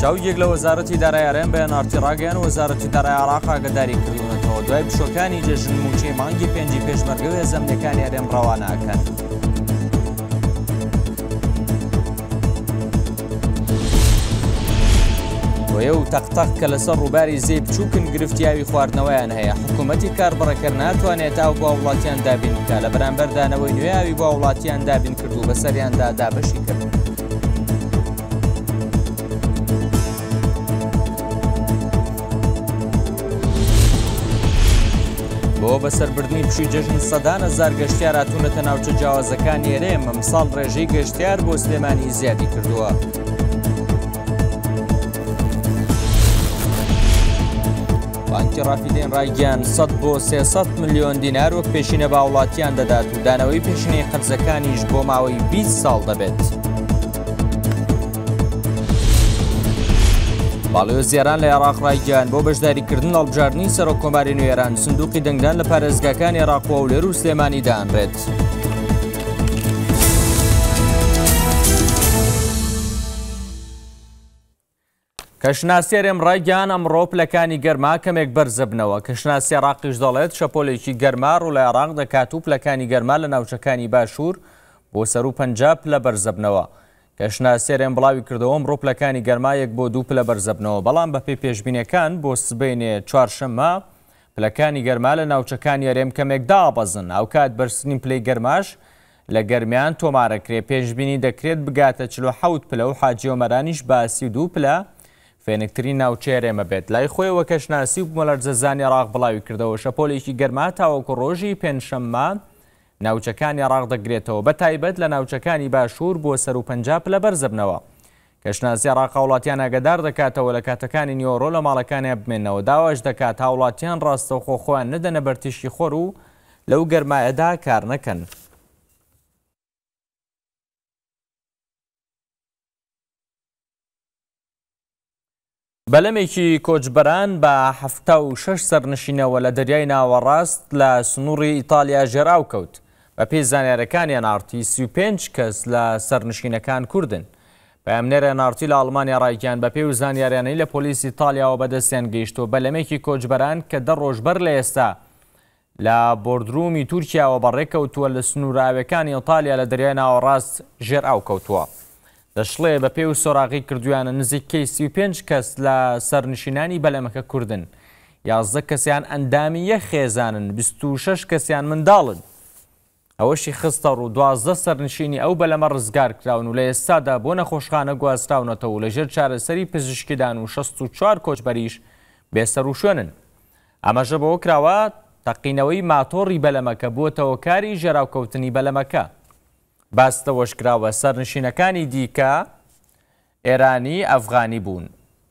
چاوگێک لە وەزارەتی دارای ئەرێن بە نارتی ڕاگەیان وەزارەتی دارای عراق ئاگداری کردونەتەوە دوای پشۆکانی جێژن موچەی مانگی پێنجی پێشمەرگە و هێزەمنەکانی ئەرێن ڕەواناکەن. وەیە و تەقتەق کە لەسەر ڕووباری زێ بچووکن گرفتیاوی خواردنەوەیان هەیە حکوومەتی کاربڕەکە ناتوانێت ئاو بۆ وڵاتیان دابین بکە لە بەرامبەردانەوەی نوێیاوی بۆ وڵاتیان دابین کرد و بەسەریاندا دابەشی کرد. بۆ بەسەربردنی پشوی جەژن سەدان هەزار گەشتیار هاتوونەتە ناوچە جیاوازەکانی هەرێم ئەمساڵ ڕێژەی گەشتیار بۆ سلێمانی زیادی کردووە. بانکی ڕافیدەین ڕایگەیان 100 بۆ 300 ملیۆن دینار وەک پێشینە باوڵاتیان دەدات و دانەوەی پێشینەی قەرزەکانیش بۆ ماوەی 20 ساڵ دەبێت. باڵیۆ زێران لە عێراق ڕایگەیان بۆ بەشداریکردن هەڵبژاردننی سەرۆک کۆماری نوێران سندوقی دەنگدان لە پارێزگاکان عێراقەوە و لێر و سلێمانی دانرێت. کەشناسی ئەرێم ڕایگەیان ئەمڕۆ پلەکانی گەرما کەمێک بەرزەبنەوە کەشناسی عراقیش دەڵێت شەپۆلێکی گەرما ڕوو لە عێراق دەکات و پلەکانی گەرما لە ناوچەکانی باشوور بۆ سەر و پەنج پلە بەرزەبنەوە کەشناسیێرێن بڵاوی کردەوەم ڕووپلەکانی گەرما یەک بۆ دوو پلە بەرزەبنەوە بەڵام بە پێ پێشببینەکان بۆ سبینێ چوارشەمە پلەکانی گەرما لە ناوچەکان یارێم کەمێک دابەزن ئەوکات بەرسنین پلەی گەرماش لە گەرمیان تۆمارەکرێ پێشبینی دەکرێت بگاتە چل و حەوت پلە و حاجی ئۆمەرانیش بە سی و دوو پلە فێنکترین ناوچەی هەرێمە بێت لای خۆیەوە کەشناسی و بومەلەرزەزانی عراق بڵاوی کردەوە شەپۆلێکی گەرما تاوەکو ڕۆژی پێنجشەممە ناوچەکانی عراق دەگرێتەوە بە تایبەت لە ناوچەکانی باشوور بۆ سەر و پەنجا پلە بەرزەبنەوە کەشناسیە ڕاقاوڵاتیان ئاگەدار دەکاتەوە لە کاتەکانی نیوەڕۆ لە ماڵەکانیان بمێنەوە داواش دەکات هاوڵاتیان ڕاستەوخۆ خۆیان ندەنە بەر تیشکی خۆر و لەو گەرمایەدا کار نەکەن. بەلەمێکی کۆچبەران بە حەفتا و شەش سەرنشینەوە لە دەریای ناوەڕاست لە سنووڕی ئیتاڵیا ژێرئاو کەوت، بەپێی زانیارییەکان ئێن ئاڕ تی سی و پێنج کەس لە سەرنشینەکان کوردن. پەیامنێر ئێن ئاڕ تی لە ئەڵمانیا ڕایگەیاند بەپێو زانیاریانەی لە پۆلیس ئیتاڵیاوە بەدەستیان گەیشتووە بەلەمێکی کۆچبەران کە دە ڕۆژ بەر لە ئێستا لە بۆردروومی تورکیاوە بەڕێکەوتووە، لە سنووراوێکانی ئیتالیا لە دەریای ناوەڕاست ژێر ئاو کەوتووە. دەشڵێ، بە پێ و سۆراغی کردوویانە، نزیکەی سی و پێنج کەس لە سەرنشینانی بەلەمەکە کوردن، یازدە کەسیان ئەندامی یەک خێزانن، بیست و شەش کەسیان منداڵن. ئەوەشی خستەڕوو، دوازدە سەرنشینی ئەو بەلەمە رزگارکراون و لە ئێستادا بۆ نەخۆشخانە گوازراونەتەوە و لەژێر چارەسەری پزیشکیدان و شەست و چوار کۆچبەریش بێسەروشوێنن. ئاماژە بەوەکراوە، تەقینەوەی ماتۆڕی بەلەمەکە بووەتە هۆکاری ژێراوکەوتنی بەلەمەکە. باس لەوەشکراوە، سەرنشینەکانی دیکە، ئێرانی ئەفغانی بوون.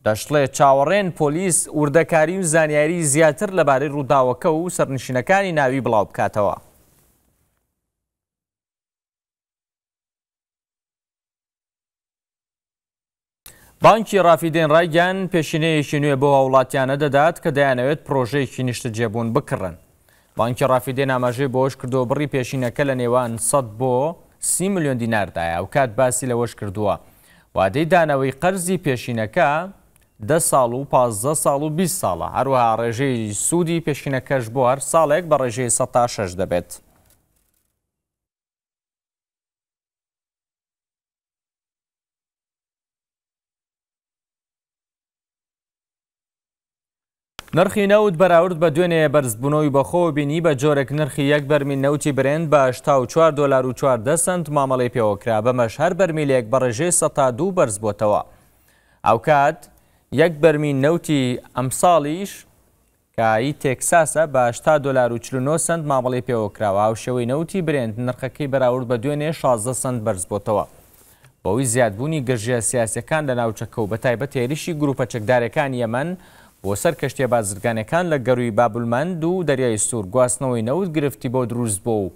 دەشڵێت، چاوەڕێن پۆلیس وردەکاری و زانیاریی زیاتر لەبارەی رووداوەکە و سەرنشینەکانی ناوی بڵاوبکاتەوە. بانکی رافیدەین رایگەیاند، پێشینەیەکی نوێ بەو هاوڵاتییانە دەدات کە دەیانەوێت پڕۆژەیەکی نیشتەجێبوون بکڕن. بانکی ڕافیدێن ئاماژەی بەوەشکردووە، بڕی پێشینەکە لە نێوان سەد بۆ سی ملیۆن دیناردایە، هاوکات باسی لەوەشکردووە، وادەی دانەوەی قەرزی پێشینەکە دە ساڵ و پازدە ساڵ و بیست ساڵە، هەروەها ڕێژەی سوودی پێشینەکەش بۆ هەر ساڵێک بە ڕێژەی سەد تا شەش دەبێت. نرخی نەوت بەراورد بە دوێنێ بەرزبوونەوەی بەخۆوە بینی بە جۆرێک نرخی یەک بەرمیل نەوتی برێنت بە هەشتا و چوار دۆلار و چواردە سەنت مامەڵەی پێوەکرا بەمەش هەر بەرمیلێک بە ڕێژەی سەد تا دوو بەرزبووەتەوە هاوکات یەک بەرمی نەوتی ئەمساڵیش کە ی تێکساسە، بە هەشتا دۆلار و چل و نۆ سەنت مامەڵەی پێوە کراوە، هاوشێوەی نەوتی برێنت نرخەکەی بەراورد بە دوێنێ شازدە سەنت بەرزبۆتەوە بەهۆی زیادبوونی گرژییە سیاسییەکان لە ناوچەکە و بەتایبەت هێرشی گرووپە چەکدارەکانی یەمەن بۆ سەر کەشتییە بازرگانەکان لە گەرووی بابلمەند و دەریای سوور گواستنەوەی نەوت گرفتی بۆ دروستبووە و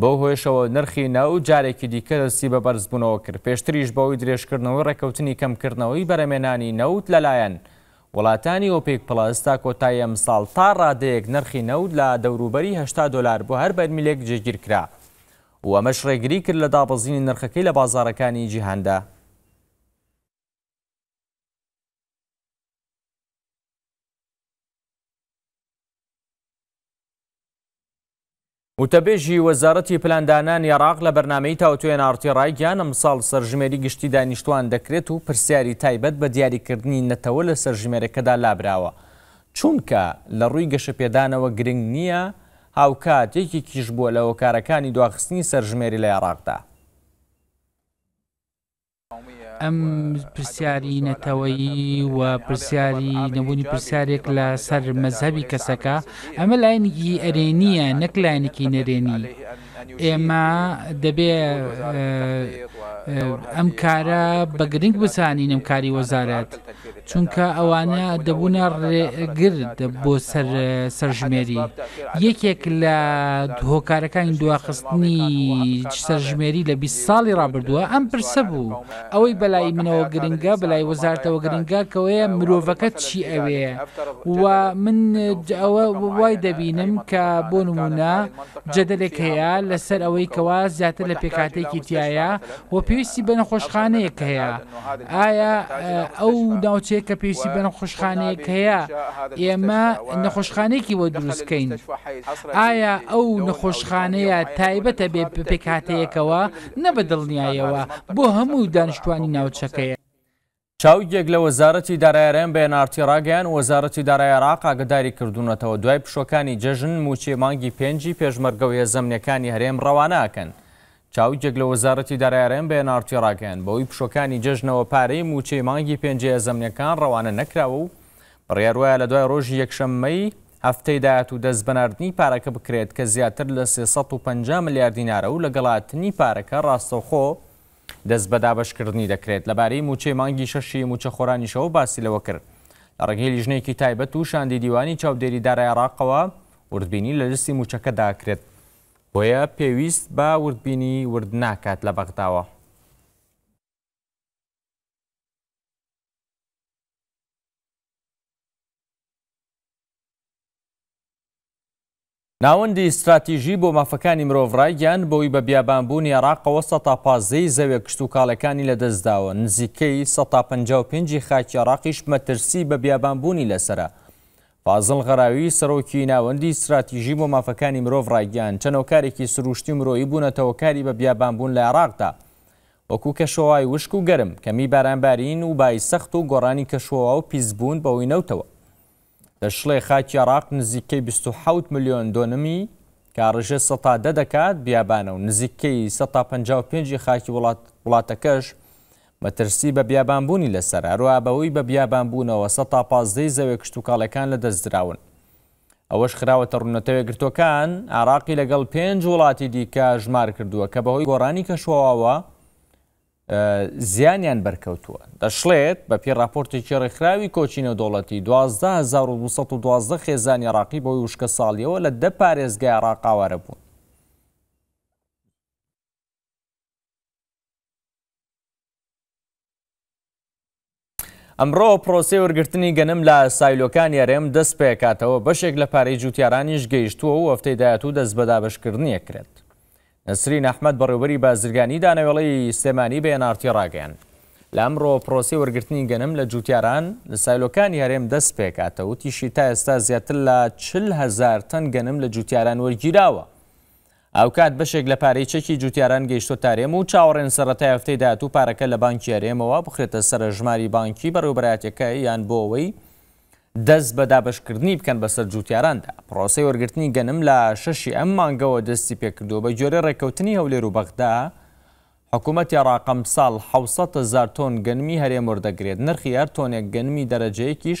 بەو هۆیەشەوە نرخی نەوت جارێکی دیکە دەستی بە بەرزبوونەوە کرد پێشتریش بەهۆی درێژکردنەوەی ڕێککەوتنی کەمکردنەوەی بەرەمێنانی نەوت لەلایەن وڵاتانی ئۆپیک پڵەس تا کۆتایی ئەمساڵ تا ڕادەیەک نرخی نەوت لە دەوروبەری هەشتا دۆلار بۆ هەر بەرمیلێک جێگیر کرا و ئەمەش ڕێگری کرد لە دابەزینی نرخەکەی لە بازاڕەکانی جیهاندا. وتەبێژی وەزارەتی پلاندانانی عێراق لە بەرنامەی تاوتوێن ئاڕتی ڕایگەیان ئەمساڵ سەرژمێری گشتی دانیشتوان دەکرێت و پرسیاری تایبەت بە دیاریکردنی نەتەوە لە سەرژمێرەکەدا لابراوە چونکە لە ڕووی گەشەپێدانەوە گرنگ نییە، هاوکات یەکێکیش بووە لە هۆکارەکانی دواخستنی سەرژمێری لە عێراقدا. ئەم پرسیاری نەتەوەیی و پرسیاری نەبوونی پرسیارێک لە سەر مەذهبی کەسەکە ئەمە لاینگی ئەرێنیە نەک لاینێکی نەرێنی ئێمە دەبێ ئەم کارە بە گرنگ بزانین ئەم کاری وەزارەت چونکە ئەوانە دەبوونە ڕێگر بۆ سەرژمێری، یەکێک لە هۆکارەکانی دواخستنی سەرژمێری لە بیست ساڵی ڕابردووە ئەم پرسە بوو، ئەوەی بەلای منەوە گرنگە بەلای وەزارەتەوە گرنگە کەوەیە مرۆڤەکە چی ئەوێ و من ئەوە وای دەبینم کە بۆ نموونە جەدەلێک هەیە لەسەر ئەوەی کەوا زیاتر لە پێکهاتەیەکی تایە و پێویستی بە نەخۆشخانەیەک هەیە، ئایا ئەو ناوچەیە کە پێویستی بە نەخۆشخانەیەک هەیە ئێمە نەخۆشخانەیەکی بۆ دروست کەین، ئایا ئەو نەخۆشخانەیە تایبەتە بێ پێکهاتەیەکەوە، نە بە دڵنیایەوە بۆ هەموو دانیشتوانی ناوچەکەیە. چاوگێک لە وەزارەتی دارایعرێن بە NRT ڕاگەیان وەزارەتی دارای عێراق ئاگەداری کردوونەتەوە دوای پشوەکانی جەژن مووچەی مانگی پێنجی پێشمەرگە و هێزە ئەمنیەکانی هەرێم ڕەوانە ئەکەن. چاوگێک لە وەزارەتی دارایعرێن بە NRT ڕاگەیان بەهۆی پشوەکانی جەژنەوە پارەی مووچەی مانگی پێنجی هێزە ئەمنیەکان ڕەوانە نەکراوە و بڕیاروایە لە دوای ڕۆژی یەکشەممەی هەفتەی داهاتوو دەست بەناردنی پارەکە بکرێت کە زیاتر لە سێ سەد و پەنجا ملیار دینارە و لەگەڵ هاتنی پارەکە ڕاستەوخۆ دەست بە دابەشکردنی دەکرێت. لەبارەی مووچەی مانگی شەشی مووچەخۆرانیشەوە باسی لەوە کرد، لە ڕێگەی لیژنەیەکی تایبەت و شاندی دیوانی چاودێری دارای عێراقەوە وردبینی لە لیستی مووچەکە داکرێت، بۆیە پێویست بە وردبینی ورد ناکات لە بەغداوە. ناوەندی ستراتیژی بۆ مافەکانی مرۆڤ ڕایگەیاند بەوەی بە بیابانبوونی عێراقەوە سەد تا پازدەی زەوێ کشتوکاڵێکانی لەدەستداوە، نزیکەی سەد تا پەنجا و پێنج ی خاکی عێراقیش مەترسی بە بیابانبوونی لەسەرە. فازڵ غەراوی، سەرۆکی ناوەندی ستراتیژی بۆ مافەکانی مرۆڤ ڕایگەیاند چەند هۆکارێکی سرووشتی و مرۆیی بوونەتە هۆکاری بە بیابانبوون لە عێراقدا، وەکو کەشوهەوای وشک و گەرم، کەمی بارانبارین و بای سەخت و گۆڕانی کەشوهەوا و پیسبوون بەهۆی نەوتەوە. دەشڵێ خاکی عێراق نزیکەی بیست و حەوت ملیۆن دۆنمی کە ڕژێ سەتا دە دەکات بیابانە و نزیکەی سەتا پەنجا و پێنج ی خاکی وڵات وڵاتەکەش مەترسی بە بیابانبوونی لەسەر هەروەها بەوەی بە بیابانبوونەوە سەتا پازدە ی زەوێ کشتوکاڵەکان لەدەست دراون ئەوەش خراوەتە ڕوو نەتەوە یەکگرتووەکان عێراقی لەگەڵ پێنج وڵاتی دیکە ژمار کردووە کە بەهۆی گۆڕانی کەشوهەواوە زیانیان بەرکەوتووە. دەشڵێت، بەپێی ڕاپۆرتێکی ڕێکخراوی کۆچی نێودەوڵەتی، دوازدە هەزار و دوو سەد و دوازدە خێزانی عێراقی بەهۆی وشکەساڵییەوە لە دە پارێزگای عێراق ئاوارە بوون. ئەمڕۆ پرۆسەی وەرگرتنی گەنم لە سایلۆکانی هەرێم دەست پێکاتەوە بەشێک لە پارەی جوتیارانیش گەیشتووە و هەفتەی داهاتوو دەست بە دابەشکردنیە کرێت نەسرین ئەحمد بەڕێوبەری بازرگانی دانەوێڵەی سلێمانی بە ئێنارتی ڕاگەیان لە ئەمڕۆ پرۆسی وەرگرتنی گەنم لە جوتیاران لە سایلۆکانی هەرێم دەست پێکاتە و تیشی تا ئێستا زیاتر لە چل هزار تەن گەنم لە جوتیاران وەرگیراوە هاوکات بەشێک لە پارەی چەکی جوتیاران گەیشتوە تارێم و چاوەڕێن سەرەتای هەفتەی داهاتوو پارەکە لە بانکی هەرێمەوە بخرێتە سەر ژماری بانکی بەڕێوبەرایەتیەکەیان بۆ ئەوەی دەست بە دابەشکردنی بکەن بەسەر جوتیاراندا پرۆسەی وەرگرتنی گەنم لە شەشی ئەم مانگەوە دەستی پێکردووە بە گوێرەی ڕێککەوتنی هەولێر و بەغدا حکوومەتی عێراق ئەمساڵ حەوت سەد هەزار تۆن گەنمی هەرێم وەردەگرێت نرخی هەر تۆنێک گەنمی دەرەجەیەکیش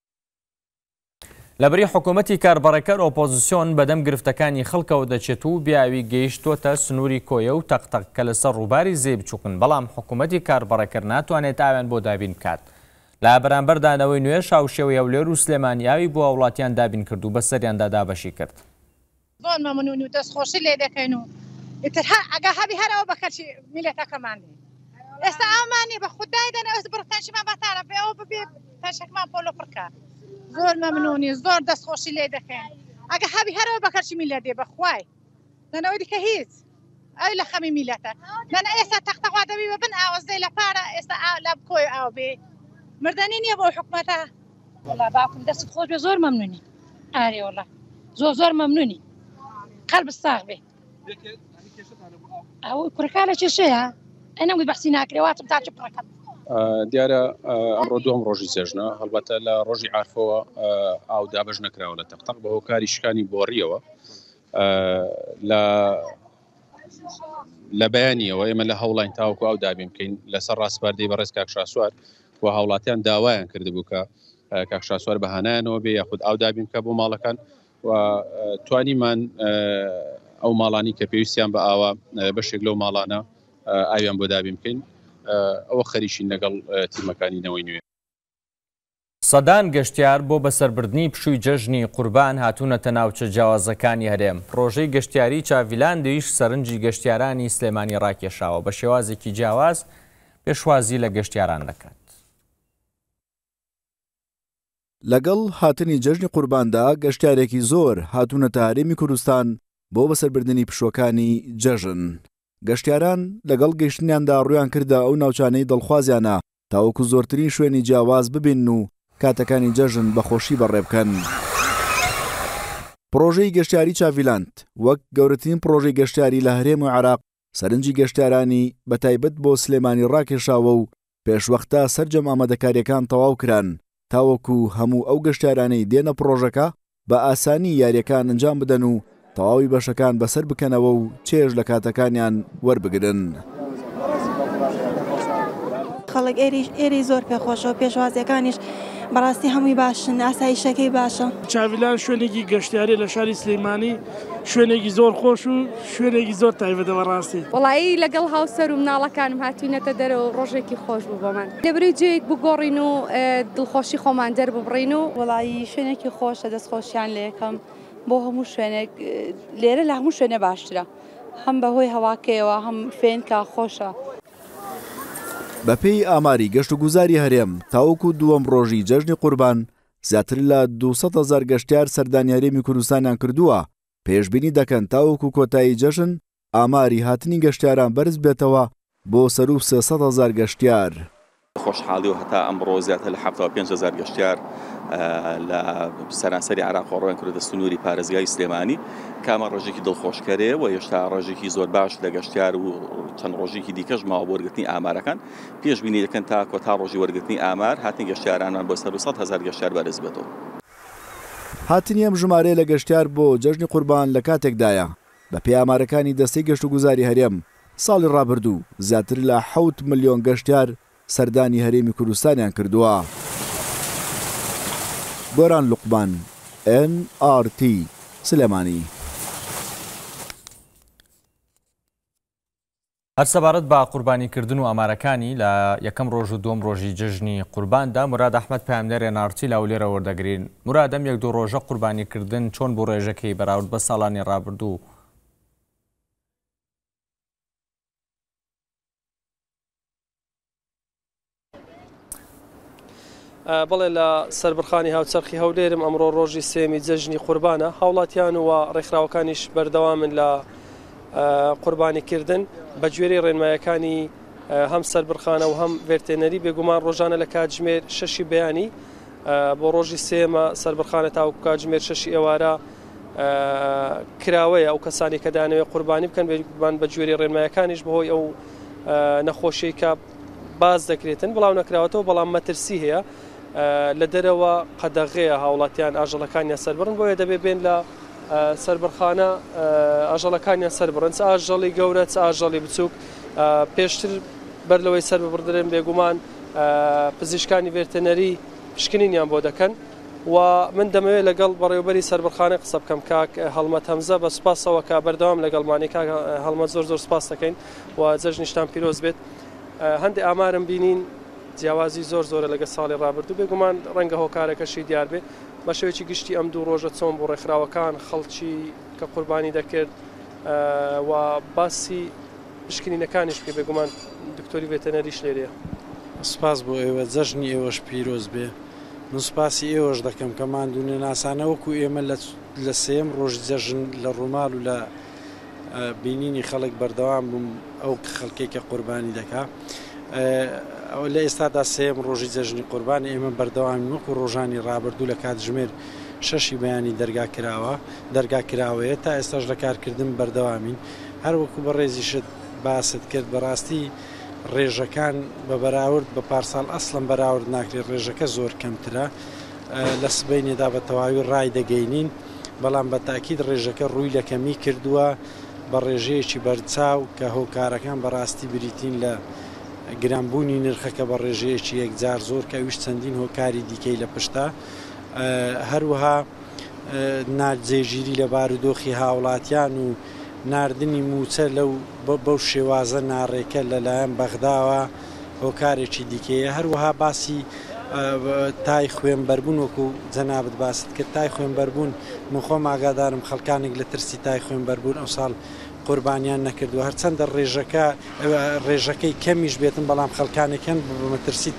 لەبری حکومەتی کاربەڕێکەر ئۆپۆزسیۆن بەدەم گرفتەکانی خەڵکەوە دەچێت و بیاوی گەیشتوەتە سنووری کۆیە و تەقتەق کە لەسەر ڕووباری زێ بچووکن بەڵام حکومەتی کاربەڕێکەر ناتوانێت ئاویان بۆ دابین بکات لە بەرامبەردانەوەی نوێ شاوشێوەی هەولێر و سلێمانی ئاوی بۆ هاوڵاتیان دابین کرد و بەسەریاندا دابەشی کرد زۆر مەمنون و دەست خۆشی لێ دەکەین و ئیتر هەر ئەگە هەبی هەر ئەوە بە کەرشی میلەتەکەمان بێ ئێستا ئەومان نیە بە خودای دەن ئەوس بڕ تەنشیمان بەتانە بێ ئەوە ببێ تەنشەکمان پۆلۆ پڕکە زۆر مەمنونی زۆر دەست خۆشی لێ دەکەین ئەگە هەبی هەرەوە بە کەرشی میلەت دێ بەخوای لەنەوە دیکە هیچ ئەوی لە خەمی میلەتە دەنا ئێستا تەختەخوا دەبی بە بن ئاوەزدەی لە پارە ئێستا ئا لە بکۆی ئاو بێ مردنی نییە بۆ حکومەتە وڵا باوکم دەست خۆش بێ زۆر مەمنونی ئارێ وڵا زۆر زۆر مەمنونی قەلب ساغ بێ ئەو کوڕەکە لە کێشەیە ئەنە وی بەحسی ناکرێ واتم تاچ پڕەکەم دیارە ئەمڕۆ دوم ڕۆژی جێژنە هەڵبەتە لە ڕۆژی ئارفەوە ئاو دابش نەکراوە لە تەقتەق بە هۆکاری شکانی بۆڕیەوە لە لە بەیانیەوە ئێمە لە هەوڵین تاوکو ئەو دابین بکەین لەسەر ڕاستپاردەی بەڕێز کاک شاسوار و هاوڵاتیان داوایان کردبوو کە کاک شاسوار بەهانایانەوە بێ یاخود ئاو دابین بکە بۆ ماڵەکان و توانیمان ئەو ماڵانی کە پێویستیان بە ئاوا بەشێک لەو ماڵانە ئاویان بۆ دابین بکەین ئەوە خەریشین لەگەڵ تیمەکانی نەوەی نوێ سەدان گەشتیار بۆ بەسەربردنی پشووی جەژنی قوربان هاتوونەتە ناوچە جیاوازەکانی هەرێم، پڕۆژەی گەشتیاری چاڤیلاند'یش سەرنجی گەشتیارانی سلێمانی ڕاکێشاوە، بە شێوازێکی جیاواز پێشوازی لە گەشتیاران دەکات. لەگەڵ هاتنی جەژنی قورباندا گەشتیارێکی زۆر هاتوونەتە هەرێمی کوردستان بۆ بەسەربردنی پشووەکانی جەژن، گەشتیاران لەگەڵ گەیشتنیاندا ڕوویان کردە ئەو ناوچانەی دڵخوازیانە تاوەکو زۆرترین شوێنی جیاواز ببینن و کاتەکانی جەژن بە خۆشی بەڕێ بکەن. پڕۆژەی گەشتیاری چاڤیلاند وەک گەورەترین پڕۆژەی گەشتیاری لە هەرێم و عێراق سەرنجی گەشتیارانی بە تایبەت بۆ سلێمانی ڕاکێشاوە و پێشوەختە سەرجەم ئامادەکارییەکان تەواو کران تاوەکو هەموو ئەو گەشتیارانەی دێنە پڕۆژەکە بە ئاسانی یاریەکان ئەنجام بدەن و تەواوی بەشەکان بەسەر بکەنەوە و چێژ لە کاتەکانیان وەربگرن. خەڵک ئێریش ئێری زۆر پێ خۆشە و پێشوازیەکانیش بەڕاستی هەمووی باشن ئاسایشەکەی باشە. چاڤیلاند شوێنێکی گەشتیاریە لە شاری سلیمانی شوێنێکی زۆر خۆش و. شوێنێکی زۆر تایبەتە بەڕاستی. وەڵایی لەگەڵ هاوسەرو مناڵەکانم هاتوینەتە دەرەوەو ڕۆژێکی خۆش بوو بۆمان لەبری جێیک بگۆڕین و دڵخۆشی خۆمان دەرببڕین و. وەڵایی شوێنێکی خۆشە دەست خۆشیان لێکەم بۆ هەموو شوێنێک لێرە لە هەموو شوێنێ باشترە هەم بەهۆی هەواکەیەوە هەم فێنکە خۆشە. بەپێی ئاماری گەشتوگوزاری هەرێم، تاوەکو دووەم ڕۆژی جەژنی قوربان، زیاتر لە دوو سەد هەزار گەشتیار سەردانی هەرێمی کوردستانیان کردووە، پێشبینی دەکەن تاوەکو کۆتایی جەژن ئاماری هاتنی گەشتیاران بەرزببێتەوە بۆ سەروو سێ سەد هەزار گەشتیار. بە خۆشحاڵیەوە هەتا ئەمڕۆ زیاتر لە حەفتا و پێنج هەزار گەشتیار لە سەرانسەری عێراقەوە ڕۆیان کردە سنووری پارێزگای سلێمانی، کە ئەمە ڕێژێکی دڵخۆشکەرەیە و هێشتا ڕێژێکی زۆر باش لە گەشتیار و چەند ڕۆژێکی دیکەش ماوە بۆ وەرگرتنی ئامارەکان، پێشبینی دەکەن تا کۆتا ڕۆژی وەرگرتنی ئامار، هاتنی گەشتیارانمان بۆ سەروو سەد هەزار گەشتیار بەرزببێتەوە. هاتنی ئەم ژمارەیە لە گەشتیار بۆ جەژنی قوربان لە کاتێکدایە، بەپێی ئامارەکانی دەستەی گەشتوگوزاری هەرێم، ساڵی ڕابردوو زیاتر لە حەوت ملیۆن گەشتیار سەردانی هەرێمی کوردستانیان کردووە. گۆران لوقمان، ئێن ئاڕ تی، سلێمانی. هەر سەبارەت بە قوربانیکردن و ئامارەکانی لە یەکەم ڕۆژ و دووەم ڕۆژی جەژنی قورباندا، مراد ئەحمەد پەیامنێر ئێن ئاڕ تی لاو لێرە وەردەگرین. مراد ئەم یەک دوو ڕۆژە قوربانیکردن چۆن بوو ڕێژەکەی بەراورد بە ساڵانی ڕابردوو؟ بەڵێ لە سەربڕخانی هاوچەرخی هەولێرم ئەمڕۆ ڕۆژی سێمی جەژنی قوربانە هاوڵاتیان و ڕێکخراوەکانیش بەردەوامن لە قوربانیکردن بە گوێری ڕێنمایەکانی هەم سەربڕخانە و هەم ڤێرتێنەری بێگومان ڕۆژانە لە کاتژمێر شەشی بەیانی بۆ ڕۆژی سێمە سەربڕخانە تاوکو کاتژمێر شەشی ئێوارە کراوەیە ئەو کەسانی کە دانەوێت قوربانی بکەن بێگومان بە جوێری ڕێنمایەکانیش بەهۆی ئەو نەخۆشی کە باز دەکرێتن بڵاو نەکراوەتەوە بەڵام مەترسی هەیە لە دەرەوە قەدەغەیە هاوڵاتیان ئاژەڵەکانیان سەربڕن بۆیە دەبێ بێن لە سربڕخانە ئاژەڵەکانیان سەر بڕنس ئاژەڵی گەورە ئاژەڵی بچووک پێشتر بەر لەوەی سەر ببڕدرێن بێگومان پزیشکانی ڤێرتەنەری پشکنینیان بۆ دەکەن و من دەمەوێت لەگەڵ بەڕێوبەری سەربڕخانە قسە بکەم کاک هەڵمەت هەمزە بە سوپاسەوە کە بەردەوام لەگەڵمانی کاک هەڵمەت زۆر زۆر سوپاست دەکەین و جەژنیشتان پیرۆز بێت هەندێ ئامارم بینین جیاوازی زۆر زۆرە لەگە ساڵی ڕابردوو بێگومان ڕەنگە هۆکارەکەشی دیار بێ بە شێوەیەکی گشتی ئەم دوو ڕۆژە چۆن بوو ڕێکخراوەکان خەڵکی کە قوربانی دەکرد و باسی پشکنینەکانیش بکەی بێگومان دکتۆری ڤێتەنەریش لێرەیە. سپاس بۆ ئێوە، جەژنی ئێوەش پیرۆز بێ. من سوپاسی ئێوەش دەکەم کە ماندوونەناسانە وەکوو ئێمە لە سێیەم ڕۆژی جەژن لە ڕووماڵ و لە بینینی خەڵک بەردەوام بوون ئەو خەڵکەی کە قوربانی دەکا. لە ئێستادا سێیەم ڕۆژی جەژنی قوربانە ئێمە بەردەوامین وەکوو ڕۆژانی ڕابردوو لە کاتژمێر شەشی بەیانی دەرگا کراوە دەرگا کراوەیە تا ئێستاش لە کارکردن بەردەوامین. هەر وەکو بەڕێزیشت باست کرد بەڕاستی ڕێژەکان بە بەراورد بە پارساڵ ئەسڵم بەراورد ناکرێت ڕێژەکە زۆر کەمترە لە سبینێدا بە تەواوی ڕای دەگەینین بەڵام بە تاکیید ڕێژەکە ڕووی لە کەمی کردووە بە ڕێژەیەکی بەرچاو کە هۆکارەکان بەڕاستی بریتین لە گرانبوونی نرخەکە بە ڕێژەیەکی یەکجار زۆر کەویش چەندین هۆکاری دیکەی لە پشتە هەروها نارد جێگیری لە بارودۆخی هاوڵاتیان و ناردنی مووچە لەو بەو شێوازە ناڕێکە لە لایەن بەغداوە هۆکارێکی دیکەیە هەروەها باسی تای خوێنبەربوون وەکو جەنابت باست کرد تای خوێنبەربوون من خۆم ئاگادارم خەڵکانێک لە ترسی تای خوێنبەربوون ئەو ساڵ قوربانیان نەکردووە هەرچەندە ڕێژەکە ڕێژەکەی کەمیش بێتن بەڵام خەڵکانێکن بە مەترسی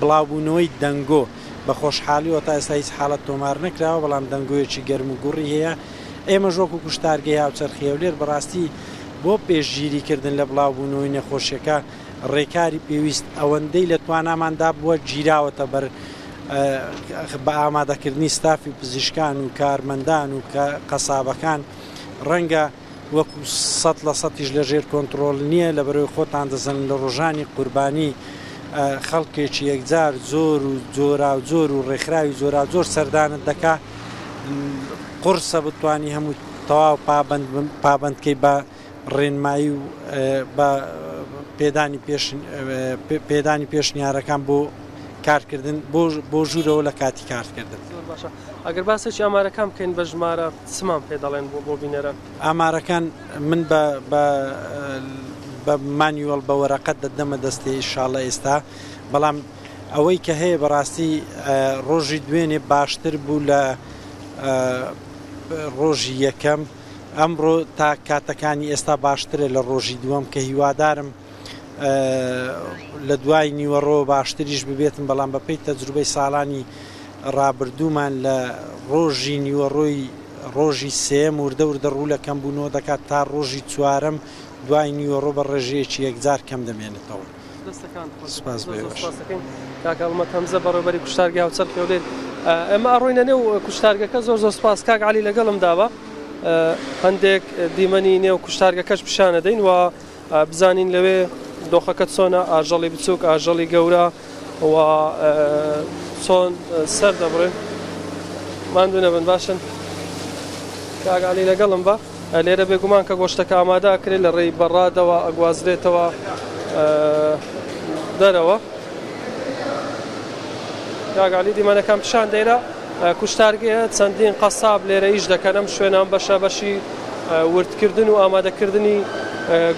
بڵاوبوونەوەی دەنگۆ بە خۆشحالیەوە تا ئێستا هیچ حاڵەت تۆمار نەکراوە بەڵام دەنگۆیەکی گەرم و گوڕی هەیە ئێمەش وەکو کوشتارگەی هاوچەرخی هەولێر بەڕاستی بۆ پێشگیری کردن لە بڵاو بوونەوەی نەخۆشیەکە ڕێکاری پێویست ئەوەندەی لە تواناماندا بووە گیراوەتە بەر بە ئامادەکردنی ستافی پزیشکان و کارمەندان و قەسابەکان ڕەنگە وەکو سەد لە سەدیش لە ژێر کۆنتڕۆل نییە لە بەرەوەی خۆتان دەزەنن لە ڕۆژانی قوربانی خەڵکێکی یەکجار زۆر و جۆرا و جۆر و ڕێکخراوی جۆرا زۆر سەردانت دەکا قڕسە بتانی هەموو تەواو پابندکەی بە ڕێنمایی و بە پێدانی پێدانی پێشنیارەکان بۆ کارکردن بۆ ژوورەوە لە کاتی کارکردن ئەگەر باسێکی ئامارەکان بکەین بە ژمارە چمان پێ دەڵێن بۆ بۆ بینەران. ئامارەکان من بە بە بە مانیوەڵ بە وەرەقەت دەدەمە دەستی شاڵە ئێستا بەڵام ئەوەی کە هەیە بەڕاستی ڕۆژی دوێنێ باشتر بوو لە ڕۆژی یەکەم ئەمڕۆ تا کاتەکانی ئێستا باشترە لە ڕۆژی دووەم کە هیوادارم لە دوای نیوەڕۆ باشتریش ببێتم بەڵام بەپی تەجروبەی ساڵانی ڕابردوومان لە ڕۆژی نیوەڕۆی ڕۆژی سێیەم وردە وردە ڕوو لە کەمبوونەوە دەکات تا ڕۆژی چوارەم دوای نیوەڕۆ بە ڕێژەیەکی یەکجار کەم دەمێنێتەوە. سپاس بۆ ئێوەش. کاک هەڵمەت هەمزە بەڕێوەبەری کوشتارگەی هاوچەرخ هەولێر ئێمە ئەڕۆینە نێو کوشتارگەکە زۆر زۆر سپاس کاک عەلی لەگەڵمدابە هەندێک دیمەنی نێو کوشتارگەکەش پیشانەدەین و بزانین لەوێ دۆخەکە چۆنە، ئاژەڵی بچووک، ئاژەڵی گەورە و چۆن سەر دەبڕێن. ماندوو نەبن باشن. کاک عەلی لەگەڵم بە. لێرە بێگومان کە گۆشتەکە ئامادە ئەکرێت لە ڕێی بەڕادەوە ئەگوازرێتەوە دەرەوە. کاک عەلی دیمەنەکان پیشان دەیرا. کوشتارگێ چەندین قەساب لێرە ئیش دەکەن، ئەم شوێنە ئەم بەشە بەشی وردکردن و ئامادەکردنی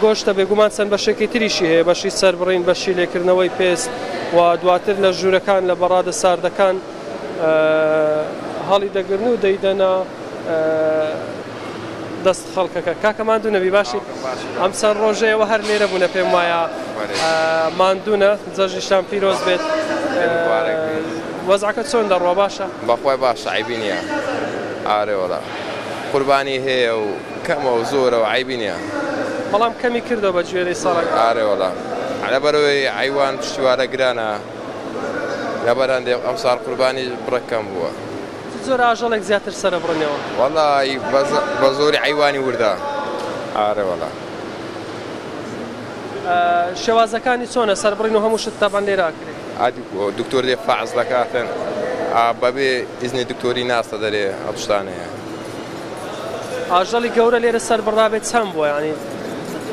گۆشتە، بێگومان چەند بەشێکی تریشی هەیە، بەشی سەربڕین، بەشی لێکردنەوەی پێست و دواتر لە ژوورەکان لە بەڕادە ساردەکان هەڵیدەگرن و دەیدەنە دەست. خەڵکەکە کاکە ماندوو نەبی باشی ئەم چەند ڕۆژەی ئەوە هەر لێرە بوونە پێم وایە ماندوونە جەژنیشتان پیرۆز بێت وەزعەکە چۆن دەڕوە باشە بەخوای باشە عیبی نییە ئارێ وەڵا قوربانی هەیە و کەمە و زۆرە و عیبی نییە بەڵام کەمی کردەوە بە گوێرەی ساڵەکە ئارێ وەڵا عەلە بەرەوەی عیوان پشتیوارە گرانە لەبەرەندێ ئەمساڵ قوربانی بڕەکەم بووە. چ جۆرە ئاژەڵێک زیاتر سەرەبڕنەوە؟ وەڵا ی بەزۆری حەیوانی وردە ئارە وەڵا. شێوازەکانی چۆنە سەربڕین و هەموو شت تەبەن لێرە ئەکرێ؟ ئەدی دکتۆر لێ فەحس دەکاتن ئا بەبێ ئیزنی دکتۆری ناستە دەرێ ئەو شتانەیە. ئاژەڵی گەورە لێرە سەربڕابێت چەند بووە یانی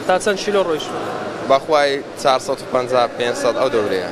تا چەند کیلۆ ڕۆیشتووە؟ بەخوای چار سەد و پەنجا پێنج سەد ئەو دەورەیە.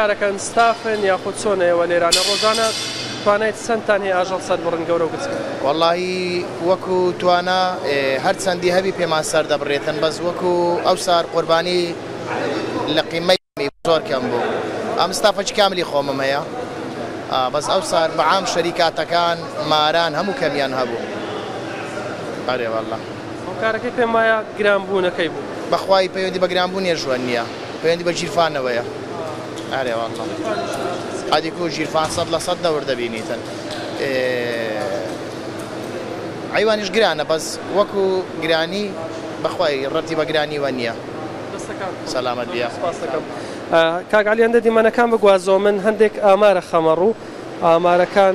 کارەکان ستافن یاخود چۆنە ئێوە لێرانە ڕۆژانە توانای چەندتان هەیە ئاژەڵ سەربڕن گەورە و گچکە؟ وەڵاهی وەکو توانا هەر چەندی هەبی پێمان سەردەبڕێتن بەس وەکو ئەو سار قوربانی لقی مەی زۆر کەم بوو ئەم ستافەکی کاملی خۆمم هەیە بەس ئەو سار بەعام شەریکاتەکان ماران هەموو کەمیان هەبوو ئەرێ واللە. کارەکەی پێم وایە گران بوونەکەی بوو. بەخوای پەیوەندی بە گرانبوونی ژوەر نییە. پەیوەندی بە گیرفانەوەیە ئەرێ واللە ئەدی کو گیرفان سەد لە سەد دەور دەبینیتن عیوانیش گرانە بەس وەکو گرانی بەخوای ڕەتی بە گرانیوە نییە سەلامەت بیە سپاستەکەم کاک علی هەندە دیمەنەکان بگوازەوە من هەندێک ئامارە خەمەڕوو ئامارەکان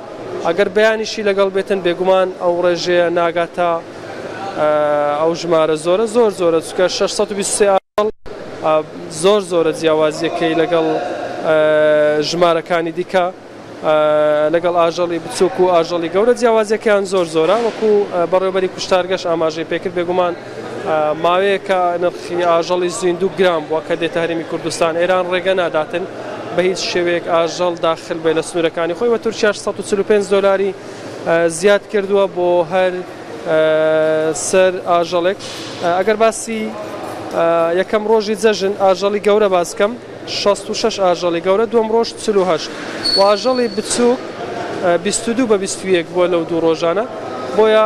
ئەگەر بەیانیشی لەگەڵ بێتن بێگومان ئەو ڕێژەیە ناگاتە ئەو ژمارە زۆرە زۆر زۆرە چکە 623 ئەڵ زۆر زۆرە جیاوازیەکەی لەگەڵ ژمارەکانی دیکە لەگەڵ ئاژەڵی بچووک و ئاژەڵی گەورە جیاوازەکەیان زۆر زۆرە وەکو بەڕێوبەری کوشتارگەش ئاماژەی پێکرد بێگومان ماوەیەکە نرخی ئاژەڵی زیندوو گران بووە کە دێتە هەرێمی کوردستان، ئێران ڕێگە ناداتن بە هیچ شێوەیەک ئاژەڵ داخل بێت لە سنوورەکانی خۆی و تورکیاش سەد و چل و پێنج دۆلاری زیاد کردووە بۆ هەر سەر ئاژەڵێک. ئەگەر باسی یەکەم ڕۆژی جەژن ئاژەڵی گەورە باس بکەم، شەست و شەش ئاژەڵی گەورە، دووەم ڕۆژ چل و هەشت و ئاژەڵی بچووک بیست و دوو بە بیست و یەک بووە لەو دوو ڕۆژانە، بۆیە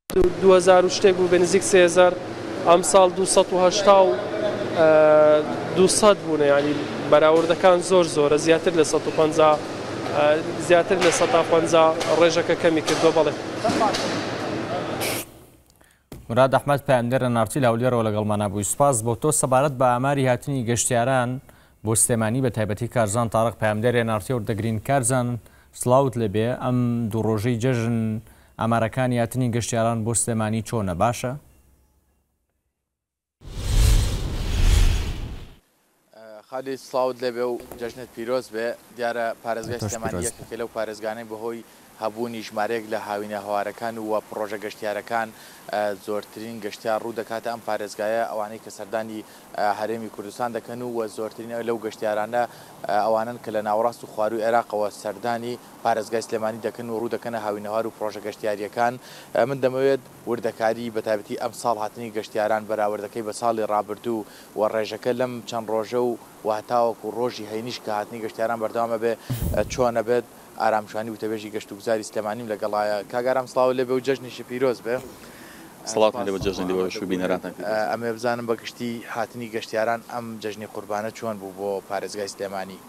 دوهەزار و شتێک بوو بێ نزیک سێزەر ئەمساڵ دوو سەد و هەشتا و دوو سەد بوونە یانی بەراوردەکان زۆر زۆرە زیاتر لە سەد و پەنجا زیاتر لە سەدا پەنجا ڕێژەکە کەمی کردووە بەڵێ مراد ئەحمەد پەیامنێرە نارتی لە هەولێرەوە لەگەڵمانە بووی سپاس بۆ تۆ سەبارەت بە ئاماری هاتنی گەشتیاران بۆ سلێمانی بە تایبەتی کارزان تارق پەیامدێر ئێن ئارتی ئۆر دە گرین کارزان سڵاوت لێ بێ ئەم دوو ڕۆژەی جەژن ئامارەکانی هاتنی گەشتیاران بۆ سلێمانی چۆنە باشە؟ خالید سڵاوت لێ بێ و جەژنت پیرۆز بێ دیارە پارێزگای سلێمانی یەکێکە لەو پارێزگانەی بەهۆی هەبوونی ژمارەیەک لە هاوینە هەوارەکان و پڕۆژە گەشتیارەکان زۆرترین گەشتیار ڕوو دەکاتە ئەم پارێزگایە، ئەوانەی کە سەردانی هەرێمی کوردستان دەکەن و زۆرترین لەو گەشتیارانە ئەوانەن کە لە ناوەڕاست و خوارووی عێراقەوە سەردانی پارێزگای سلێمانی دەکەن و ڕوو دەکەنە هاوینەهەوار و پڕۆژە گەشتیارییەکان. من دەمەوێت وردەکاری بە تایبەتی ئەمساڵ هاتنی گەشتیاران بەراوردەکەی بە ساڵی ڕابردوو و ڕێژەکە لەم چەند ڕۆژە و هەتاوەکو ڕۆژی هەینیش کە هاتنی گەشتیاران بەردەوام ئەبێت چۆن ئەبێت، ئارام شوانی وتەبێژی گەشتوگوزاری سلێمانیم لەگەڵایە. کاک ئارام سڵاوت لێ بێ و جەژنیشی پیرۆز بێ. سڵاوتان لێ بێ جەژنی لێوەش و بینەرانتان پیرۆز بێ. ئەمەوێ بزانم بە گشتی هاتنی گەشتیاران ئەم جەژنی قوربانە چۆن بوو بۆ پارێزگای سلێمانی؟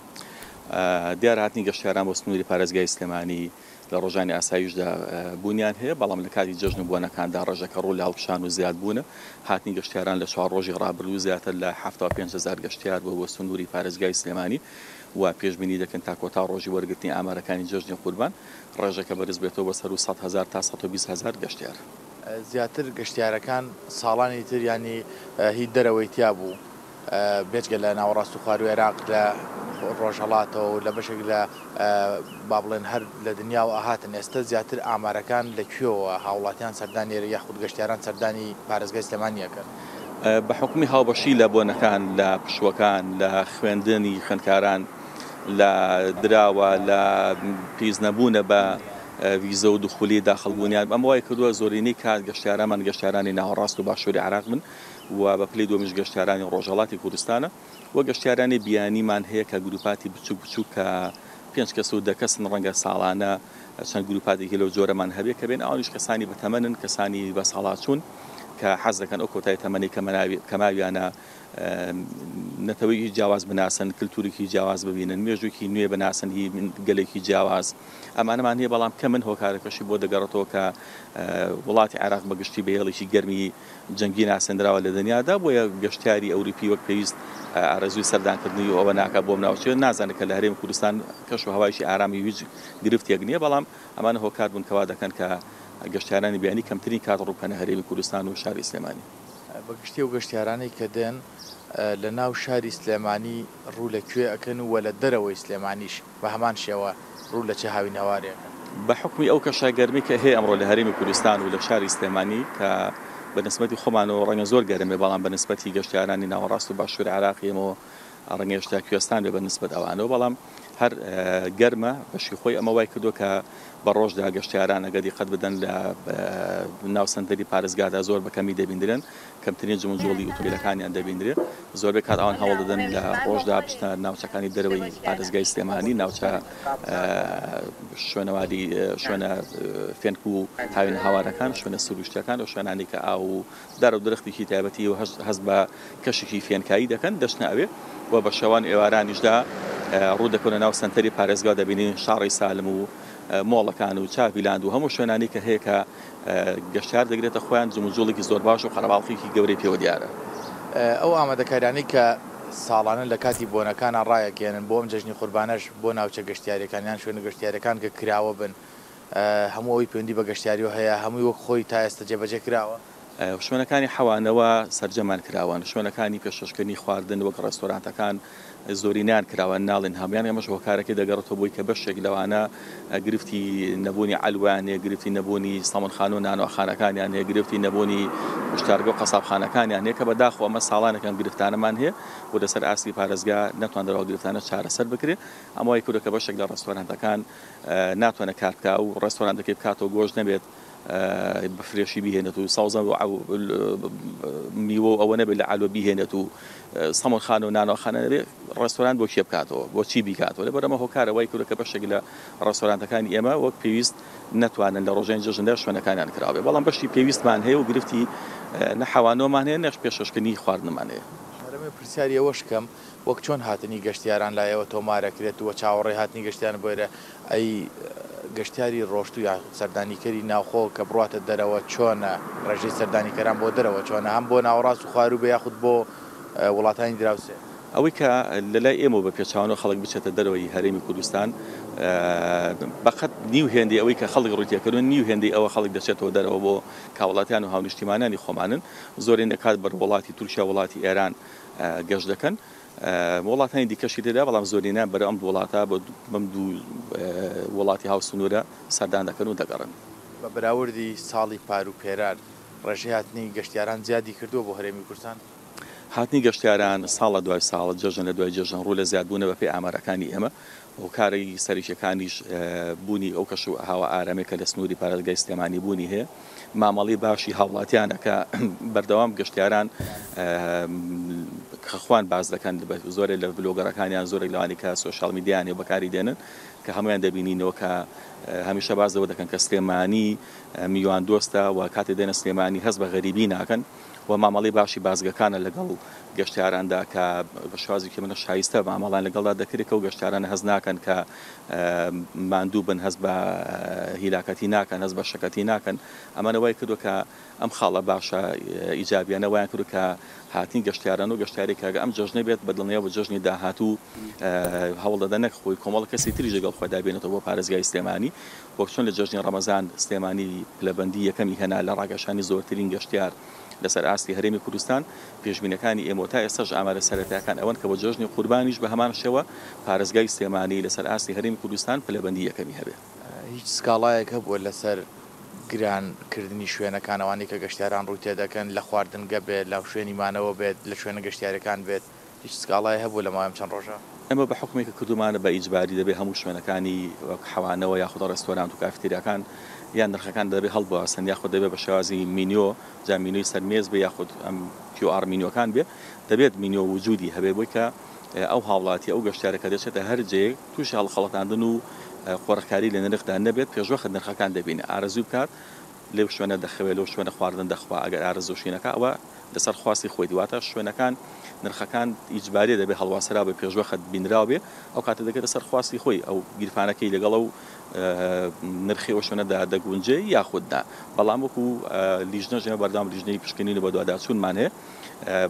دیارە هاتنی گەشتیاران بۆ سنووری پارێزگای سلێمانی لە ڕۆژانی ئاسایشدا بوونیان هەیە، بەڵام لە کاتی جەژن و بۆنەکاندا ڕێژەکە ڕوو لە هەڵکشان و زیاد بوونە. هاتنی گەشتیاران لە چوار ڕۆژی ڕابردوو زیاتر لە حەفتا و پێنج هەزار گەشتیار بووە بۆ سنووری پارێزگای سلێمانی و پێشبینی دەکەن تا کۆتا ڕۆژی وەرگرتنی ئامارەکانی جەژنی قوربان، ڕێژەکە بەرزببێتەوە بە سەروو سەد هەزار تا سەد و بیست هەزار گەشتیار. زیاتر گەشتیارەکان ساڵانی تر یانی هی دەرەوەی تیابوو، بێجگە لە ناوەڕاست و خوارووی عێراق لە ڕۆژهەڵاتەوە و لە بەشێک لە با بڵێن هەر لە دنیاوە ئەهاتن، ئێستە زیاتر ئامارەکان لە کوێوە هاوڵاتیان سەردانی یاخود گەشتیاران سەردانی پارێزگای سلێمانی ئەکەن؟ بە حوکمی هاوبەشی لە بۆنەکان، لە پشووەکان، لە خوێندنی خوێندکاران، لە دراوە، لە پێویست نەبوونە بە ڤیزە و دوخولی داخڵبوونیان، ئەمە وای کردووە زۆرینەی کات گەشتیارانمان گەشتیارانی ناوەڕاست و باشووری عێراق بن و بە پلەی دووەمیش گەشتیارانی ڕۆژهەڵاتی کوردستانە. و گەشتیارانی بیانیمان هەیە کە گروپاتی بچوک بچوک کە پێنج کەس و دە کەسن ڕەنگە ساڵانە چەند گروپاتێکی لەو جۆرەمان هەبێ کە بێن ئەوانیش کەسانی بەتەمەنن کەسانی بەساڵاچوون کە حەز دەکەن ئەو کۆتای تەمەنی کەماویانە نەتەوەیەکی جیاواز بناسن کللتورێکی جیاواز ببینن مێژوکی نوێ بناسن هی گەلێکی جیاواز ئەمانەمان هەیە بەڵام کە من هۆکارەکەشی بۆ دەگەڕێتەوە کە وڵاتی عێراق بەگشتی بە هێڵێکی گەرمی جەنگی ناسێندراوە لە دەنیادا، بۆیە گەشتیاری ئەوروپی وەک پێویست ئارەزووی سەردانکردنی ئەوە ناکات بۆم ناوچەیە، نازانێت کە لە هەرێمی کوردستان کەش و هەوایشی ئارامی و هیچ گرفتێک نییە، بەڵام ئەمانە هۆکار بوون کە وا دەکەن کە گەشتیارانی بیانی کەمترین کات ڕووبکەنە هەرێمی کوردستان و شاری سلێمانی. بە گشتی ئەو گەشتیارانەی کە دێن لە ناو شاری سلێمانی ڕوو لە کوێ ئەکەن و لە دەرەوەی سلێمانیش بە هەمان شێوە روو لە چ هاوینەوارێک ئەکەن؟ بە حوکمی ئەو کەشە گەرمی کە هەیە ئەمڕۆ لە هەرێمی کوردستان و لە شاری سلێمانی کە بە نسبەتی خۆمانەوە رەنگە زۆر گەرم بێ بەڵام بە نسبەتی گەشتیارانی ناوەڕاست و باشوری عێراق یەمەوە رەنگە هێشتا کوێستان بێ بە نسبەت ئەوانەوە بەڵام هەر گەرمە بەشی خۆی ئەمە وای کردوە کە بە رۆژدا گەشتیاران ئەگەر دیقەت بدەن لە ناو سەنتەری پارێزگادا زۆر بە کەمی دەبینرێن کەمترین جموجوڵی ئوتوبێلەکانیان دەبینرێ، زۆربەی کات ئەوان هەوڵ دەدەن لە ڕۆژدا بچنە ناوچەکانی دەرەوەی پارێزگای سلێمانی، ناوچە شوێنەواری شوێنە فێنک و هاوێنە هاوارەکان، شوێنە سروشتیەکان، ئەو شوێنانەی کە ئاو و دار و درەختێکی تایبەتی و هەست بە کەشێکی فێنکایی دەکەن دەچنە ئەوێ و بە شەوان ئێوارانیشدا ڕوو دەکەونە ناو سەنتەری پارێزگا دەبینین شاڕی سالم و مۆڵەکان و چاڤیلاند و هەموو شوێنانی کە هەیە کە گەشتیار دەگرێتە خۆیان جموجوڵێکی زۆر باش و قەرەباڵخێکی گەورەی پێوە دیارە. ئەو ئامادەکاریانەی کە ساڵانە لە کاتی بۆنەکانا ڕایەکێنن بۆ ئەم جەژنی قوربانەش بۆ ناوچە گەشتیاریەکان یان شوێنە گەشتیاریەکان کە کراوە بن هەموو ئەوی پەیوەندی بە گەشتیاریەوە هەیە هەمووی وەک خۆی تا ئێستا جێبەجێ کراوە؟ شوێنەکانی حەوانەوە سەرجەمان کراوەن، شوێنەکانی پێشکەشکردنی خواردن وەک ڕێستۆرانتەکان زۆرینەیان کراوە ناڵێن هەموان، ئەمەش هۆکارەکەی دەگەڕێتەوە بۆی کە بەشێک لەوانە گرفتی نەبوونی عەلوەیان هەیە، گرفتی نەبوونی سەمنخانە و نانواخانەکانیان هەیە، گرفتی نەبوونی کوشتارگە و قەسابخانەکانیان هەیە کە بەداخەوە ئەمە ساڵانێکە ئەم گرفتانەمان هەیە و لەسەر ئاستی پارێزگا نەتواندراوە گرفتانە چارەسەر بکرێ، ئەمە وای کردووە کە بەشێک لە ڕێستۆرانتەکان ناتوانێت کار بکا و ڕێستۆرانتەکەی بکاتەوە گۆشت نەبێت، فرێشی بیهێنێت و سەوزە و میوە و ئەوە نەبێت لە عەلوە بیهێنێت و سەمۆن خان و نانۆخانە نەبێت ڕێستۆران بۆ کێ بکاتەوە بۆ چی بیکاتەوە لە بەرەمە هۆکارە وای کردو کە بەشێک لە ڕێستۆرانتەکانی ئێمە وەک پێویست نەتوانن لە ڕۆژێن جەژندا شوێنەکانیان کراوێ بەڵام بەشی پێویستمان هەیە و گرفتی نەحەوانەوەمان هەیە نەش پێشەشکنی خواردنمان هەیە. پرسیاری ئەوەش کەم وەک چۆن هاتنی گەشتیاران لای ئێوە تۆمارەکرێت و چاوەڕێی هاتنی گەشتیارن بۆ ئێرە؟ ئەی گەشتیاری ڕۆشتوو یاخود سەردانیکەری ناوخۆ کە بڕواتە دەرەوە چۆنە؟ ڕێژەی سەردانیکەران بۆ دەرەوە چۆنە هەم بۆ ناوەڕاست و خواروبێ یاخود بۆ وڵاتانی دراوسێ؟ ئەوەی کە لە لای ئێمەوە بە پێچەوانەوە خەڵک بچێتە دەرەوەی هەرێمی کوردستان بە قەد نیو هێندەی ئەوەی کە خەڵک ڕووی تێکردوون نیو هێندەی ئەوە خەڵک دەچێتەوە دەرەوە بۆ کاوڵاتیان و هاونیشتیمانانی خۆمانن زۆرین ئەکات بەر وڵاتی تورکیا وڵاتی ئێران گەشت دەکەن وڵاتانی دیکەشی تێدا بەڵام زۆرینە بەرە ئەم وڵاتە بەم دوو وڵاتی هاوسنوورە سەردان دەکەن و دەگەڕن بە بەراوردی ساڵی پار و پێرار ڕێژەی هاتنی گەشتیاران زیادی کردووە بۆ هەرێمی کوردستان؟ هاتنی گەشتیاران ساڵ لە دوای ساڵ جەژن لە دوای جەژن ڕوو لە زیادبوونە بەپێی ئامارەکانی ئێمە هۆکارە سەرەکیەکانیش بوونی ئەو کەش و هاوە ئارامێ کە لە سنووری پارێزگای سلێمانی بوونی هەیە مامەڵی باشی هاوڵاتیانە کە بەردەوام گەشتیاران خەخوان باز دەکەن زۆرێک لە بلۆگەرەکانیان زۆرێک لەوانی کە سوۆشال میدیانێ بەکاری دێنن کە هەمویان دەبینینەوە کە هەمیشە باز دەوە دەکەن کە سلێمانی میوان دۆستە و کاتی دێنە سلێمانی هەست بە غەریبی ناکەن و مامەڵەی باشی بازگەکانە لەگەڵ گەشتیاراندا کە بە شازیکی منە شایستە مامەڵان لەگەڵدا دەکرێت و گەشتارانە هەز ناکەن کە ماندوو بن هەز بە هیلاکەتی ناکەن هەز بە شەکەتی ناکەن ئەمانە وای کردو کە ئەم خاڵە باشە ئیجابیانە وایان کرد کە هاتنی گەشتیاران و گەشتاری کاگە ئەم جژنە بێت بە دڵنیا بە جژنی داهاتوو هەوڵ دەدە نەک خۆی کۆمەڵ کەسی تری ژەگەڵ خۆدا بێنێتەوە بۆ پارێزگای سلێمانی وەک چۆن لە جەژنی ڕەمەزان سلێمانی پلەبەندی یەکەمی هێنا لە ڕاکێشانی زۆرترین گەشتیار لەسەر ئاستی هەرێمی کوردستان، پێشبینەکانی ئێمە و تا ئێستاش ئامارە سەرەتایەکان ئەوەن کە بۆ جەژنی قوربانیش بە هەمان شێوە پارێزگای سلێمانی لەسەر ئاستی هەرێمی کوردستان پلەبەندی یەکەمی هەبێت. هیچ سکاڵایەک هەبووە لەسەر گران کردنی شوێنەکان ئەوانەی کە گەشتیاران ڕووی تێدەکەن لە خواردنگە بێت لە شوێنی مانەوە بێت لە شوێنە گەشتیاریەکان بێت؟ هیچ سکاڵای هەبوو لەماوەی ئەم چەند ڕۆژە؟ ئێمە بە حوکمێک کە کردوومانە بە ئیجباری دەبێ هەموو شوێنەکانی وەک حەوانەوە یاخود ڕێستۆرانت و کافتیریاکان یان نرخەکان دەبێ هەڵبواسن یاخود دەبێ بە شێوازی مینیۆ جا مینۆی سەر مێز بێ یاخود ئەم کیو ئاڕ مینیۆکان بێ دەبێت مینیۆ وجودی هەبێ بۆی کە ئەو هاوڵاتی ئەو گەشتیارە کە دەچێتە هەر جێیەک تووشی هەڵخەڵەتاندن و قۆرخکاری لە نرخدا نەبێت پێشوەخت نرخەکان دەبینێ ئارەزووی بکات لەو شوێنە دەخەوێ لەو شوێنە خواردن دەخوا ئەگەر ئارەزووشی نەکا ئەوە لەسەر خواستی خۆیتی واتە شوێنەکان نرخەکان ئیجبارێ دەبێ هەڵواسرا بە پێشوەخت بینراو بێ ئەو کاتە دەکرێتە سەر خواستی خۆی ئەو گیرفانەکەی لەگەڵ و نرخی ئەو شوێنەدا دەگونجێ یاخوددا بەڵام وەکو لیژنە ژێمە بەردام لیژنەی پشکنین و بەدواداچوونمان هەیە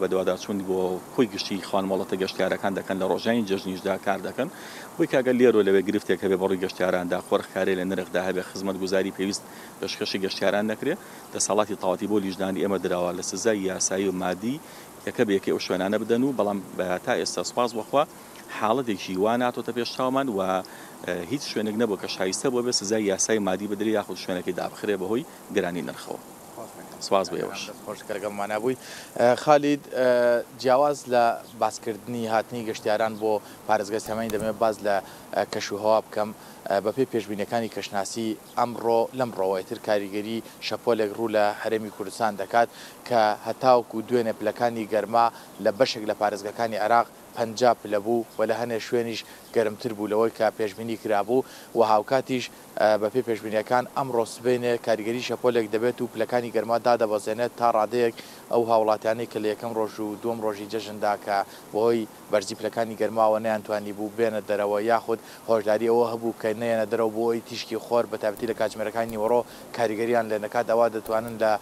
بەدواداچوون بۆ کۆی گشتی خوان مۆڵەتە گەشتیارەکان دەکەن لە ڕۆژانی جەژنیشدا کار دەکەن بۆی کاگەل لێرۆ لەوێ گرفتێک هەبێ بەڕووی گەشتیاراندا خۆرخکارێ لە نرخدا هەبێ خزمەت گوزاری پێویست پێشکەشی گەشتیاران نەکرێت، دەسەڵاتی تاوەتی بۆ لیژنانی ئێمە دراوە لە سزای یاسایی و مادی یەکە بە یەکەی ئەو شوێنانە بدەن و بەڵام تا ئێستا سوپاس بۆ خوا حاڵەتێکی وا ناتۆتە پێش چاومان و هیچ شوێنێک نەبوو کە شایستە بۆ بێ سزای یاسایی مادی بدرێ یاخود شوێنەکەی دابخرێ بەهۆی گرانی نرخەوە. سوپاس بۆ ئێوەش. دەست خۆش کە لەگەڵمانا بووی. خالید، جیاواز لە باسکردنی هاتنی گەشتیاران بۆ پارێزگای سلێمانی دەمەوێت باس لە کەش و هەوا بکەم، بەپێی پێشبینیەکانی کەشناسی ئەمڕۆ لەمڕۆوە ئیتر کاریگەری شەپۆلێک ڕوو لە هەرێمی کوردستان دەکات کە هەتاوەکو دوێنێ پلەکانی گەرما لە بەشێک لە پارێزگاکانی عێراق پەنجا پلە بوو و لە هەنێ شوێنیش گەرمتر بوو لەوەی کە پێشبینی کرابوو و هاوکاتیش بەپێی پێشبینییەکان ئەمڕۆ سبەینێ کاریگەری شەپۆلێک دەبێت و پلەکانی گەرما دادەبەزێنێت تا ڕادەیەک ئەو هاوڵاتیانەی کە لە یەکەم ڕۆژ و دووەم ڕۆژی جەژندا کە بەهۆی بەرزی پلەکانی گەرماوە نەیانتوانیبوو بێنە دەرەوە یاخود هۆشداری ئەوە هەبوو کە نەیەنە دەرەوە بۆ ی تیشکی خۆر بەتایبەتی لە کاتژمێرەکانی نیوەڕۆ کاریگەریان لێنەکات ئەوا دەتوانن لە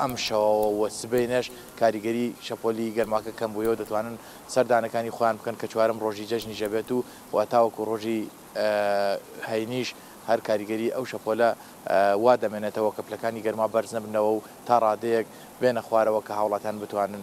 ئەم شەوەوە و سبەینێش کاریگەری شەپۆلی گەرماکە کەم بوویەوە دەتوانن سەردانەکانی خۆیان بکەن کە چوارەم ڕۆژی جەژنیش ئەبێت و و تاوەکو ڕۆژی هەینیش هەر کاریگەری ئەو شەپۆلە وا دەمێنێتەوە کە پلەکانی گەرما بەرز نەبنەوە و تا ڕادەیەک بێنە خوارەوە کە هاوڵاتیان بتوانن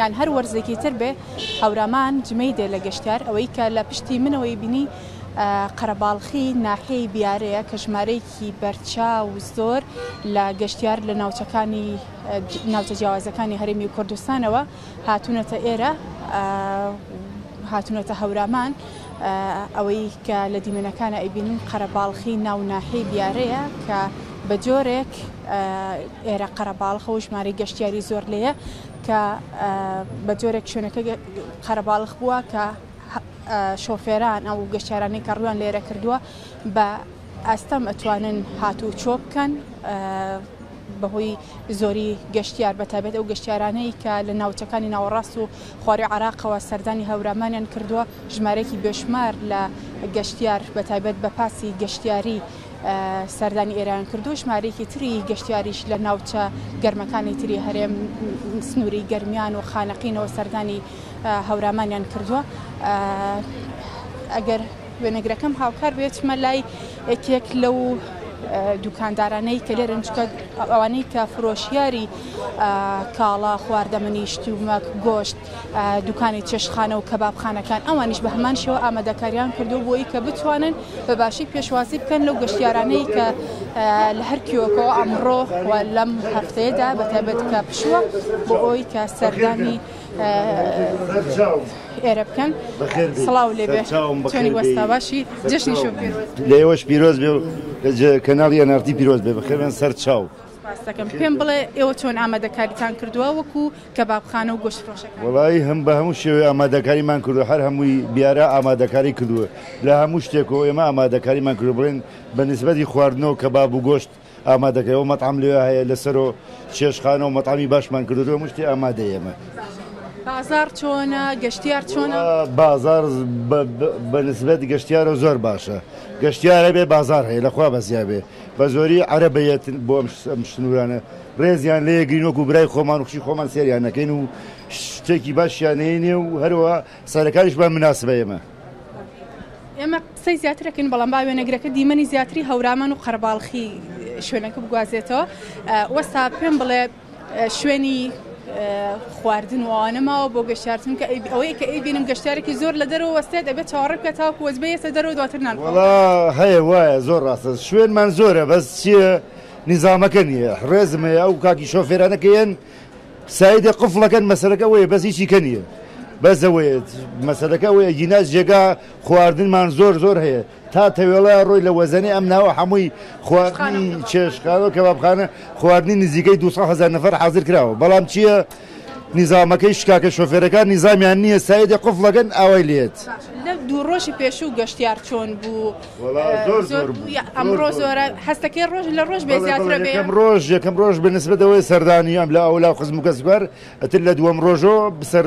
یان هەر وەرزێکی تر بێ هەورامان جمەی دێ لە گەشتیار، ئەوەی کە لە پشتی منەوەی بینی قەرەباڵخی ناحیەی بیارەیە کە ژمارەیەکی بەرچاو زۆر لە گەشتیار لە ناوچەکانی ناوچە جیاوازەکانی هەرێمی کوردستانەوە هاتوونەتە ئێرە هاتوونەتە هەورامان ئەوەی کە لە دیمەنەکانە ئەیبینن قەرەباڵخی ناو ناحیەی بیارەیە کە بە جۆرێک ئێرە قەرەباڵخە و ژماری گەشتیاری زۆر لێیە کە بە جۆرێک شوێنەکە قەرەباڵخ بووە کە شۆفێران ئەو گەشتارانی کە ڕویان لێرە کردووە بە ئەستەم ئەتوانن هاتوو چۆ بکەن بەهۆی زۆری گەشتیار بەتابێت ئەو گەشتارانەی کە لە ناوچەکانی ناوەڕاست و خواری عراقەوە سەردانی هەوراmanیان کردووە ژمارەێکی بێشمار لە گەشتیار بەتابێت بە پاسی گەشتیاری سەردانی ئێران کرد و ژمارەیەکی تری گەشتیاریش لە ناوچە گەرمەکانی تری هەرێم سنووری گەرمیان و خانەقینەوە سەردانی هەورامانیان کردووە ئەگەر وێنەگرەکەم هاوکار بێت چمە لای یەکێک لەو دوکاندارانەی کە لێرن چکە ئەوانەی کە فرۆشیاری کاڵا خواردەمەنی شتومەک گۆشت دوکانی چێشتخانە و کەبابخانەکان ئەوانیش بە هەمان شێوە ئامادەکاریان کردووە بۆی کە بتوانن بە باشی پێشوازی بکەن لەو گەشتیارانەی کە لە هەر کیۆکەوە ئەمڕۆ لەم هەفتەیەدا بە تایبەت کە پشووە بۆ ئەوی کە سەردانی ئێرە بکەن سڵاو لێ وەستا باشی جشنی شو لێوەش پیرۆز بێ کەناڵی ئەنارتی پیرۆز بێ بەخێن سەر چاو. سپاست دەکەم پێم بڵێ ئێوە چۆن ئامادەکاریتان کردووە وەکو کەبابخانە و گۆشت فرۆشەکان؟ وەڵایی هەم بە هەموو شێوەیە ئامادەکاریمان کردووە هەر هەمووی بیارە ئامادەکاری کردووە لە هەموو شتێکەوە ئێمە ئامادەکاریمان کردووە بڵێن بە نیسبەتی خواردنەوە کەباب و گۆشت ئامادەکەی ئەو مەتعەم لێ هەیە لە سەرۆ چێشخانە و مەتعەمی باشمان کردووە هەموو شتێ ئامادەیە ئێمە. بازاڕ چۆنە؟ گەشتیار چۆنە؟ بازاڕ بە نیسبەت گەشتیارەوە زۆر باشە گەشتیار هەبێ بازاڕ هەیە لە خوا بەزیا بێ. بە زۆری عەرەب ئەیەتن بۆ ئەم ئەم سنوورانە ڕێزیان لێ گرین وەکو برای خۆمان و خوشی خۆمان سێریان نەکەین و شتێکی باشیان نێنێ و هەروە سەرەکانیش بە مناسبە ئێمە ئێمە قسەی زیاترەکەین بەڵام با وێنەگرەکە دیمەنی زیاتری هەورامان و قەرباڵخی شوێنەکە بگوازێتەوە وەستا پێم بڵێ شوێنی خواردن و ئەوانە ماوە بۆ گەشتیار چونکە ئەی- ئەوەی کە ئەیبینم گەشتیارێکی زۆر لە دەرەوە وەستێت ئەبێت چاوەڕێ بکات تاوەکو وەجبە یەتە دەرەوە دواتر نان بخوات. وەڵا هەیە وایە زۆر ڕاستە شوێنمان زۆرە بەس چییە نیزامەکە نییە ڕێزم هەیە ئەو کاکی شۆفێرانە کە یەن سایدێ قفڵەکەن مەسەلەکە ئەوەیە بەس هیچی کە نییە بەس ئەوەیە مەسەلەکە ئەوەیە ئەگینا جێگا خواردنمان زۆر زۆر هەیە. تا تەوێڵەیان ڕۆی لە وەزەنی ئەم ناوە حەمووی خواردنی چێشتخانە و کەبابخانە خواردنی نزیکەی دوو سەد هەزار نەفەر حازر کراوە بەڵام چییە نیزامەکەی شکاکە شۆفێرەکان نیزامیان نییە سایدێ قفڵەکەن ئاوای لێت لە دوو ڕۆژی پێشوو گەشتیار چۆن بوو وەڵا زۆر زۆر بوو. یا زۆر ئەمڕۆ زۆر زۆرە بوو. هەستەکەی ڕۆژ لە ڕۆژ بێ بەڵێ، زیاترە بەڵێ، بێ یەکەم ڕۆژ یەکەم ڕۆژ بە نسبەتەوەی سەردانی ئەم لە ئەولا خزم و کەسوکار ئەتر لە دووەم ڕۆژەوە بسەر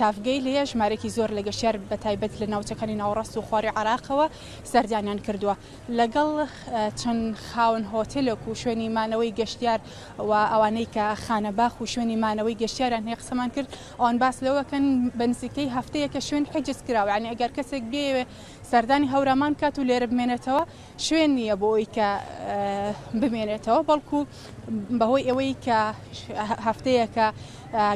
تاڤگەی لێ ژمارەیەکی زۆر لە گەشتیار بە تایبەت لە ناوچەکانی ناوەڕاست و خواری عێراقەوە سەردانیان کردووە لەگەڵ چەند خاوەن هۆتێلێک و شوێنی مانەوەی گەشتیار و ئەوانەی کە خانەباخ و شوێنی مانەوەی گەشتیاران هەیە قسەمان کرد ئەوان باس لەوەکەن بە نزیکەی هەفتەیەکە شوێن حجز کراوە یعنی ئەگەر کەسێک بێوێ سەردانی هەورامان بکات و لێرە بمێنێتەوە شوێن نییە بۆ ئەوەی کە بمێنێتەوە، بەڵکو بەهۆی ئەوەی کە هەفتەیەکە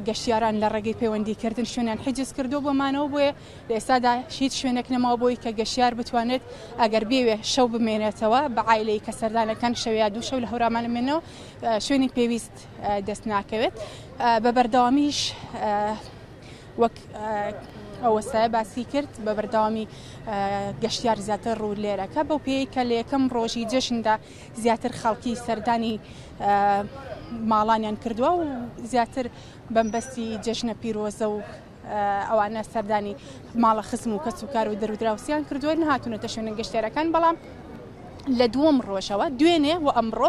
گەشتیاران لە ڕێگەی پەیوەندیکردن شوێنیان حجز کردو بۆ مانەوە بۆیە لە ئێستادا هیچ شوێنێک نەماوە بۆی کە گەشتیار بتوانێت ئەگەر بێوێ شەو بمێنێتەوە بە عیلەی کە سەردانەکان شەوەیە دوو شەو لە هەورامان بمێنەوە شوێنی پێویست دەست ناکەوێت بە بەردەوامیش وەک ئەوەسای باسی کرد بە بەردەوامی گەشتیار زیاتر ڕوو لێرەکە بەو پێی کە لە یەکەم ڕۆژی جەشندا زیاتر خەڵکی سەردانی ماڵانیان کردووە و زیاتر بەمبەستی جەژنە پیرۆزە و ئەوانە سەردانی ماڵە خزم و کەس و کار و دەرودراوسیان کردووە نهاتونەتە شوێنە گەشتێرەکان بەڵام لە دووەم ڕۆژەوە دوێنێ و ئەمڕۆ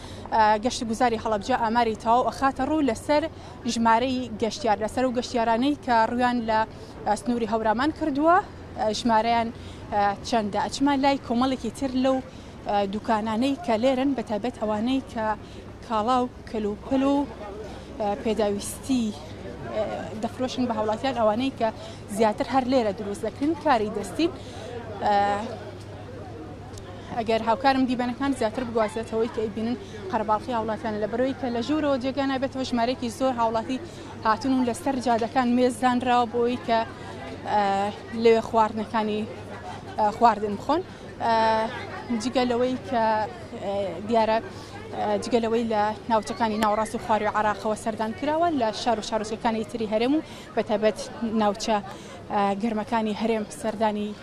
گەشتوگوزاری هەڵەبجە ئاماری تەواو ئەخاتە ڕوو لەسەر ژمارەی گەشتیار لەسەر و گەشتیارانەی کە ڕویان لە سنووری هەورامان کردووە ژمارەیان چەندە ئەچمان لای کۆمەڵێکی تر لەو دوکانانەی کە لێرن بەتابێت ئەوانەی کە کاڵا و کەلوپەل و پێداویستی دەفرۆشن بە هاوڵاتیان ئەوانەی کە زیاتر هەر لێرە دروست دەکرین کاری دەستین ئەگەر هاوکارم دیبەنەکان زیاتر بگوازێتەوەی کە ئەیبینن قەرەباڵخی هاوڵاتیان لە بەرەوەی کە لە ژوورەوە جێگا نابێتەوە ژمارەیەکی زۆر هاوڵاتی هاتن و لەسەر جادەکان مێز دانراوە بۆی کە لەوێ خواردنەکانی خواردن بخۆن جگە لەوەی کە دیارە جگە لەوەی لە ناوچەکانی ناوەڕاست و خواروی عراقەوە سەردان کراوە لە شار و شارۆچەکانی تری هەرێم و بەتەبەت ناوچە گەرمەکانی هەرێم سەردانی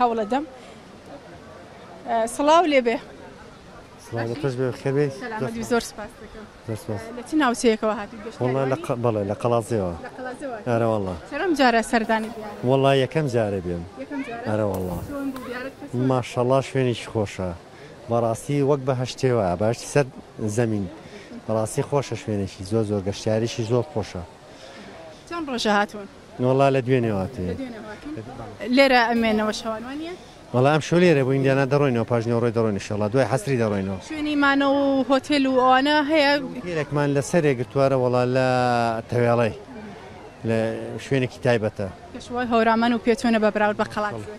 هەوڵەدەم سڵاو لێ بێ زۆر ناوچەیەکەوە هات بەڵێ لە قەڵازەوە ئەرەوەڵە سەرم جارە سەردانی وڵا یەکەم جارە بێم ئەرەوەڵە ماشەڵا شوێنێکی خۆشە بەڕاستی وەک بە هەشتێوە باشی سەر زەمین بەڕاستی خۆشە شوێنێکی زۆر زۆر گەشتارێکی زۆر خۆشە چەند ڕۆژە هاتوون وەڵا لە دوێنێ هاتووین. لە دوێنێ هاتوون؟ لێرە ئەمێنەوە شەوان وا نییە؟ وەڵا ئەمشەو لێرە بووین دیانا دەڕۆینەوە پاش نێوەڕۆی دەڕۆین ان شاء اللە دوای عەسری دەڕۆینەوە. شوێنی مانەوە و هۆتێل و ئەوانە هەیە؟ هۆتێلێکمان لە سەرێ گرتووە رە وەڵا لە تەوێڵەی لە شوێنێکی تایبەتە. پێشەوای هەورامان و پێچوونە بە بەراورد بە قەڵادزێ.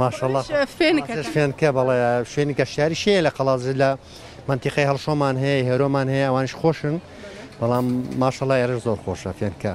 ماشەڵا خۆش ئەویش فێنکە قەڵادزێش تەنها. فێنکە بەڵێ شوێنی گەشتیاریش هەیە لە قەڵادزێ لە مەنتیقەی هەڵشۆمان هەیە هێرۆمان هەیە ئەوانیش خۆشن بەڵام ماشەڵا ئێرەش زۆر خۆشە فێنکە.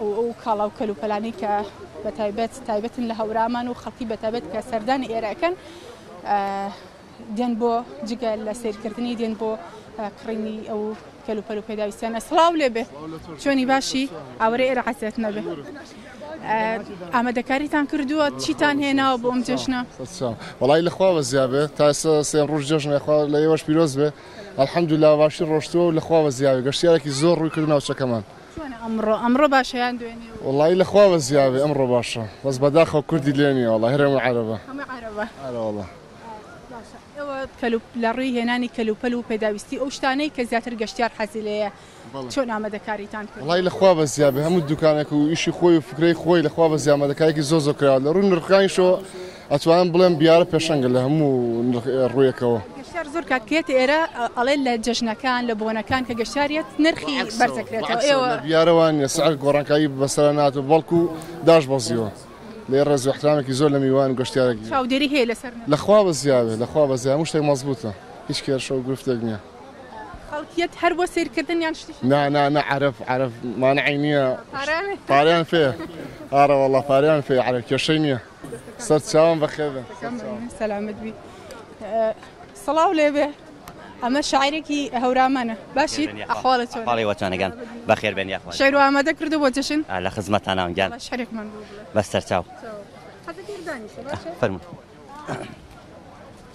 ئەو کاڵا و کەلوپەلانەی کە بە تایبەت تایبەتن لە هەورامان و خەڵکی بە تایبەت کە سەردانی ئێرەکەن دێن بۆ جگە لە سیرکردنی دێن بۆ کڕینی ئەو کەلوپەل و پێداویستیانە سڵاو لێ بێ چۆنی باشی ئاوەرە ئێرە عزیێت نەبێ ئامادەکاریتان کردووە چیتان هێناوە بۆم جێژنە وڵی لەخواوە زیابێ تاسە سێ ڕژ جێژنەخوا لە ئێوەش پیرۆز بێ الحمدللە باشی ڕۆشتووە و لە خواوە زیاوێ گەشتیارێکی زۆر ڕووی کردو ناوچەکەمان. چۆنە ئەمڕۆ ئەمڕۆ باشە یان دوێنێ و. وەڵایی لە خواوە زیاوێ ئەمڕۆ باشە بەس بەداخەوە کوردی لێ نیە وەڵا هەرێم و عەرەبە. هەمووی عەرەبە. ئەرە وەڵا. باشە ئێوە کەلوپ لە ڕووی هێنانی کەلوپەل و پێداویستی ئەو شتانەی کە زیاتر گەشتیار حەزی لێیە چۆن ئامادەکاریتان کرد؟ وەڵای لە خوا بەزیا بێ هەموو دوکانێک و ئیشی خۆی و فکرەی خۆی لە خوا بەزیا ئامادەکاریکی زۆر زۆر کراوە لە ڕووی نرخەکانیشەوە ئەتوانم بڵێم بیارە پێشەنگە لە هەموو ڕوویەکەوە. گەشتیار زۆر کات کێت ئێرە ئەڵێ لە جەژنەکان لە بۆنەکان کە گەشتیارێت نرخی بەرزەکرێتەوە ئێوە بیارەوان نیە سعر گۆڕانکاری بەسەرا ناتوە بەڵکو داش بەزیوە. لێ ڕێز و احترامێکی زۆر لە میوان و گەشتیارێکی چاودێری هەیە لەسەر نرخ. لە خوا بەزیا بێ لە خوا بەزیا هەموو شتێک مەزبووتە هیچ کێشە و گرفتێک نیە. خەڵکیت هەر بۆ سیرکردن یان شتی نا نا نا عرف عرف مانعی نییە پاریان فێ ئارە وڵا پاریان فێ عرە کێشەی نییە سەر چاوان بەخێبن سەلامت بی سڵاو لێبێ ئەمە شاعرێکی هەورامانە باشی ئەخواڵە چۆڵی وەچانەگەن بەخێر بێن یاخوا شعر ئامادە کردو بۆ جشن لە خزمەتان ناونگیان شعرێکمان بەسەر چاو فەرمو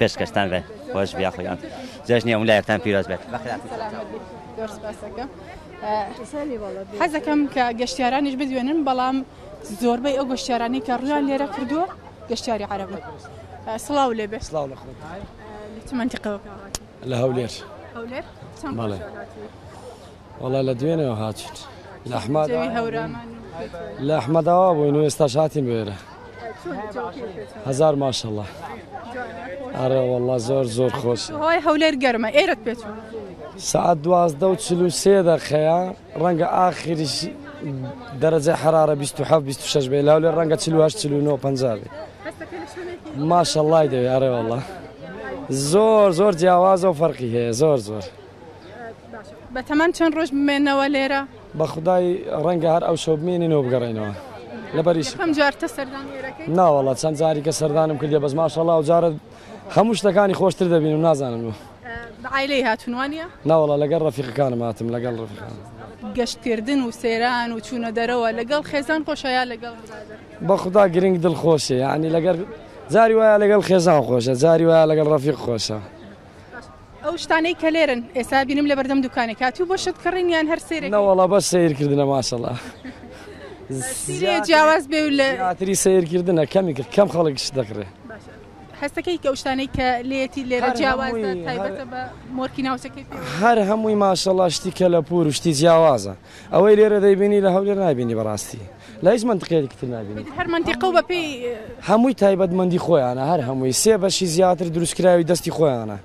پێشکەشتان بێت خۆش بیا خۆیان جەژنی ئەم لایەکتان پیرۆز بێت حەزەکەم کە گەشتیارانیش بدوێنن بەڵام زۆربەی ئەو گەشتیارانی کە ڕویان لێرە کردووە گەشتیاری عربە سڵاو لێ بێت سلااو لە منتیقەوە لە هەولێر هەولێر وەڵا لە دوێنێوە هاتین لە ئەحمەداوا بووین و ئێستاش هاتین بێرە هزار ماشەڵە ئەرە وەڵا زۆر زۆر خۆش هۆی هەولێر گەرمە ئێرت پێ سعات دوازدە و چلو سێ دەخەیە ڕەنگە ئاخریش دەرەجە حرارە 26 بێ لاولێ ڕەنگە 1940 بێ ماشەڵای دەوێ ئەرێ وەڵە زۆر زۆر جیاوازە و فەرقی هەیە زۆر زۆر. بەتەمان چەند ڕۆژ بمێنەوە لێرە؟ بەخودای ڕەنگە هەر ئەو شەو بمێنینەوە بگەڕێنەوە لەبەریش کەم جارتە سەردان ناوەڵە چەند جاریکە سەردانم کردێ بەس ماشەڵا و جارە هەموو شتەکانی خۆشتر دەبین و نازانم بوو عیلی هاتونوانە ناوەڵە لەگەڵ ڕفیقەکانم هاتم لەگەڵ ڕفیقان گەشتکردن و سێران و چوونە دەرەوە لەگەڵ خێزان خۆشەیە لەگەڵ بەخدا گرنگ دڵ خۆشێ ینی لەگەر جاری وایە لەگەڵ خێزان خۆشە جاری وایە لەگەڵ ڕفیق خۆشە. ئەو شتانەی کە لێرن ئێستا بینم لە بەردەم دوکانێک هاتوو بۆ شت کڕین یان هەر سێرە نەوەڵە بە سیرکردنە ماسەڵە جیاواز بێ لە هاتری سیرکردنە کەمی کرد کەم خەڵک شت دەکڕێ هەستەکەی کە شتانەی کە لێتی لێرە جیاواز تایبەتە بە مۆرکی ناوچەکەی هەر هەمووی ماشەڵاشتی کە لە پور شتی جیاوازە ئەوەی لێرە دەیبینی لە هەولێر نبینی بەڕاستی لە هیچ مەنتقیەتێکی تر نابینیت. ئیتر هەر مەنتیقە و بەپێی. هەمووی تایبەتمەندی خۆیانە، هەر هەمووی سێ بەشی زیاتر دروستکراوی دەستی خۆیانە،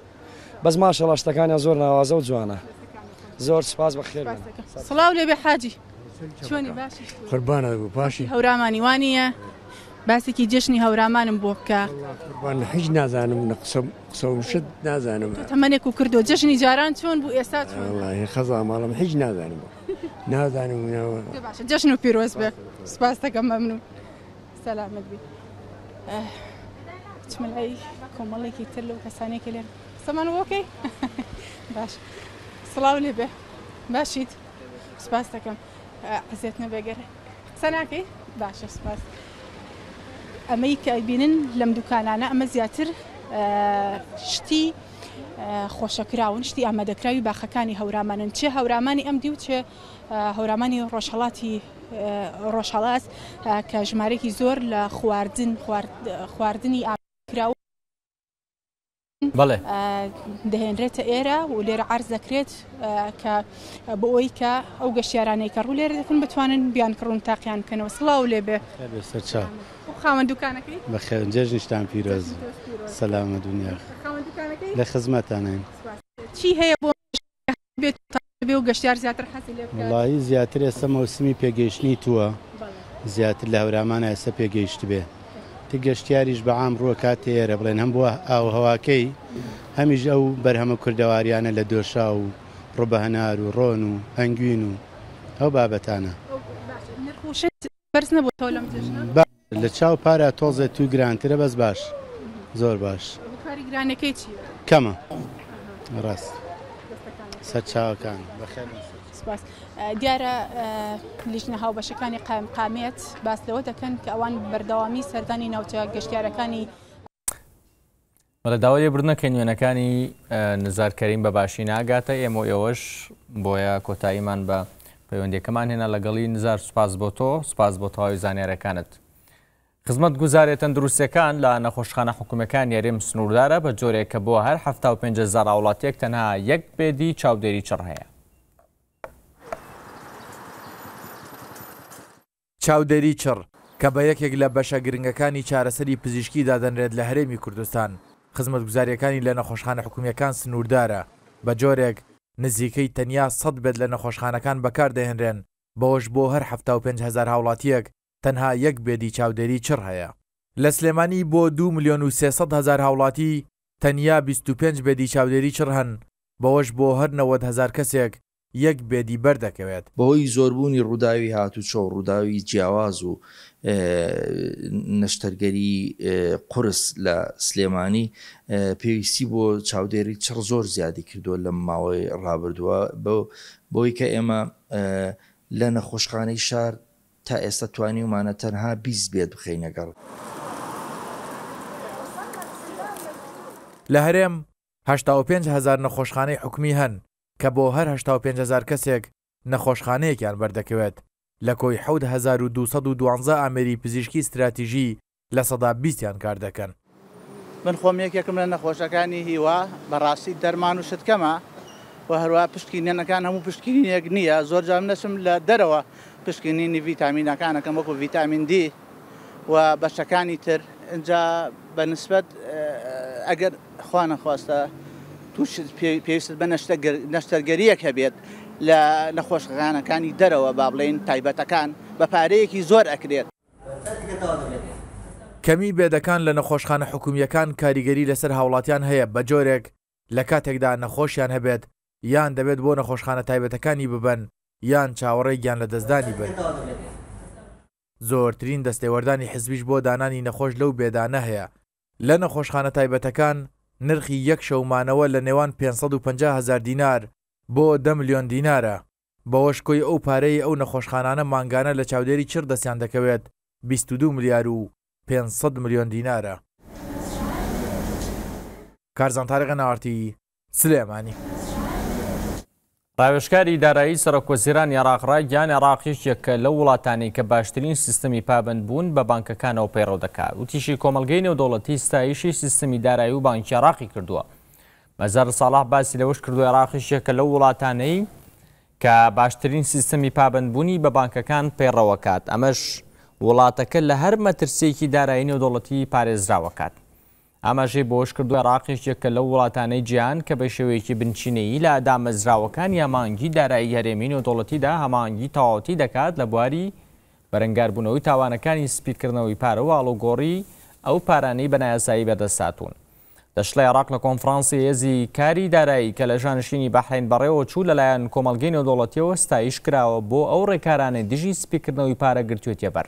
بەس ماشەڵا شتەکانیان زۆر ناوازە و جوانە. زۆر سوپاس بەخێر بێن. سپاس دەکەم. سڵاو لێبێ حاجی. چۆنی باشی؟ قوربانت بم باشی؟ هەورامانی وا نییە؟ باسێکی جێشنی هەورامانم بۆ بکە. وەڵا قوربانت هیچ نازانم لە قسە قسە و شت نازانم. تۆ تەمەنێک و کردووە. جێژنی جاران چۆن بوو ئێستا چۆنە؟ وەڵاهی خەزاماڵم هیچ نازانم. نازانم جەژن و پیرۆز بێ سپاس دەکەم مەمنون سەلامت بی چملای کۆمەڵێکی تر لەو کەسانێکی لێن سەمان وەکەی باش سڵاو لێ بێ باشیت سپاس دەکەم عزیێت نەبێگەر قسە ناکەی باشە سپاس ئەمەی کە بینن لەم دوکانانە ئەمە زیاتر شتی خۆشەکراون شتی ئامادەکراوی باخەکانی هەورامانن چێ هەورامانی ئەم دیو چێ هەورامانی ڕۆژهڵاتی ڕۆژهڵات کە ژمارێکی زۆر لە خواردن خواردنی ئاکراوە بەڵێ دەهێنرێتە ئێرە و لێرە عرض دەکرێت کە بۆ ئەوی کە ئەو گەشتیارانەی کە ڕوو لێرە دەکەن بتوانن بیان کڕون تاقییان بکەنەوە سڵاو لێبێ و خاوەن دوکانەکەی؟ بەخێرن جێژنیشتان پیرۆز بی سەلامەت بن یاخوا خاوەن دوکانەکەی؟ لە خزمەتانین. سوپاس. چی هەیە بۆ مشتریەکان بێت و تازە بێ و گەشتیار زیاتر حەزی لێ بکات؟ وەڵاهی زیاتر ئێستا مەوسمی پێگەیشتنی تووە بەڵێ. زیاتر لە هەورامانا ئێستا پێگەیشتبێ تر گەشتیاریش بە عام ڕووە کاتێ ئێرە بڵێن هەم بۆ ئاووهەواکەی هەمیش ئەو بەرهەمە کوردەواریانە لە دۆشاو و ڕوبەهەنار و ڕۆن و هەنگوین و ئەو بابەتانە. باشە نرخ و شت بەرز نەبوو تۆ لەم جێژنە. با لە چاو پارا تۆزێ توی گرانترە بەس باش زۆر باش. وکاری گرانەکەی چیە؟ کەمە ڕاست سەر چاوەکان بەخێر بن سەر. سپاس. دیارە لیژنە هاوبەشەکانی قائمقامیەت باس لەوە دەکەن کە ئەوان بەردەوامی سەردانی ناوچە گەشتیارەکانی. بەڵێ داوای لێبوردنە کەین وێنەکانی نزار کەریم بە باشی ناگاتە ئێمە و ئێوەش بۆیە کۆتاییمان بە پەیوەندیەکەمان هێنا لەگەڵی نزار سوپاس بۆ تۆ سوپاس بۆ تەواوی زانیارەکانت خزمەت گوزارێت تەندروستەکان لە نەخۆشخانە حکومەکان یارێم سنووردارە بە جۆرێک کە بۆ هەر هەفتا و پێنج هەزار هاوڵاتیەک تەنها یەک بێدی چاودێری چڕ هەیە چاودێری چڕ، کە بە یەکێک لە بەشە گرنگەکانی چارەسەری پزیشکی دادەنرێت لە هەرێمی کوردستان، خزمەتگوزارییەکانی لە نەخۆشخانە حکومییەکان سنووردارە، بە جۆرێک نزیکەی تەنیا سەد بێد لە نەخۆشخانەکان بەکاردەهێنرێن، بەوەش بۆ هەر حەفتا و پێنج هەزار هاوڵاتییەک تەنها یەک بێدی چاودێری چڕ هەیە. لە سلێمانی بۆ دوو ملیۆن و سێ سەد هەزار هاوڵاتی تەنیا بیست و پێنج بێدی چاودێری چڕ هەن، بەوەش بۆ هەر نەوەد هەزار کەسێک یەک بێدی بەر دەکەوێت. بەهۆی زۆربوونی ڕووداوی هاتووچۆ و ڕووداوی جیاواز و نەشتەرگەری قورس لە سلێمانی، پێویستی بۆ چاودێری چڕ زۆر زیادی کردووە لەم ماوەی ڕابردووە، بەوەی کە ئێمە لە نەخۆشخانەی شار تا ئێستا توانیومانە تەنها بیست بێد بخەینە گەڕ. لە هەرێم، هەشتا و پێنج هەزار نەخۆشخانەی حکومی هەن، کە بۆ هەر هەشتا و پێنج هەزار کەسێک نەخۆشخانەیەکیان بەردەکەوێت، لە کۆی حەوت هەزار و دوو سەد و دوازدە ئامێری پزیشکی ستراتیژی لە سەدا بیستیان کاردەکەن. من خۆم یەکێکم لە نەخۆشەکانی هیوا، بەڕاستی دەرمان و شت کەمە و هەروەها پشکنینەکان هەموو پشکنینێک نییە، زۆر جار من دەچم لە دەرەوە پشکنینی ڤیتامینەکان ئەکەم وەکو ڤیتامین دی و بەشەکانی تر ئینجا بە نسبەت ئەگەر. خوانەخواستە تووشت پێویستت بە نەشتەرگەرییەک هەبێت لە نەخۆشخانەکانی دەرەوە با بڵێین تایبەتەکان بە پارەیەکی زۆر ئەکرێت. کەمیی بێدەکان لە نەخۆشخانە حکوومییەکان کاریگەری لەسەر هاوڵاتیان هەیە بە جۆرێک لە کاتێکدا نەخۆشیان هەبێت یان دەبێت بۆ نەخۆشخانە تایبەتەکانی ببەن یان چاوەڕێی گیانلەدەستدانی بن. زۆرترین دەستێوەردانی حزبیش بۆ دانانی نەخۆش لەو بێدانە هەیە، لە نەخۆشخانە تایبەتەکان نرخی یەک شەو مانەوە لە نێوان پێنج سەد و پەنجا هەزار دینار بۆ دە ملیۆن دینارە، بەوەش کۆی ئەو پارەی ئەو نەخۆشخانانە مانگانە لە چاودێری چڕ دەستیان دەکەوێت بیست و دوو ملیار و پێنج سەد ملیۆن دینارە. کارزان تارق ئەنارتی، سلێمانی. ڕاوێژکاری دارایی سەرۆکوەزیرانی عێراق ڕایگەیاند، عێراقیش یەکە لەو وڵاتانەی کە باشترین سیستمی پابەندبوون بە بانکەکانەوە پەیڕەو دەکات، وتیشی، کۆمەڵگەی نێودەوڵەتی ستایشی سیستمی دارایی و بانکی عێراقی کردووە. مەزهەر ساڵح باسی لەوەش کردووە، عێراقیش یەکە لەو وڵاتانەی کە باشترین سیستمی پابەندبوونی بە بانکەکان پەیڕەوەکات، ئەمەش وڵاتەکە لە هەر مەترسییەکی دارایی نێودەوڵەتی پارێزراوەکات. ئاماژەی بەوەشکردووە، عێراقیش یەکە لەو وڵاتانەی جیهان کە بە شێوەیەکی بنچینەیی لە دامەزراوەکانی هەماهەنگی دارایی هەرێمی نێودەوڵەتیدا هەماهەنگی تەواوەتی دەکات لە بواری بەرەنگاربوونەوەی تاوانەکانی سپیکردنەوەی پارە و ئاڵوگۆڕی ئەو پارانەی بە نایاسایی بەدەستهاتوون. دەشڵێ، عێراق لە کۆنفرانسی هێزی کاری دارایی کە لە شانشینی بەحرەین بەڕێوەچوو لەلایەن کۆمەڵگەی نێودەوڵەتییەوە ستایشکراوە بۆ ئەو رێکارانەی دژی سپیکردنەوەی پارە گرتوێتیەبەر.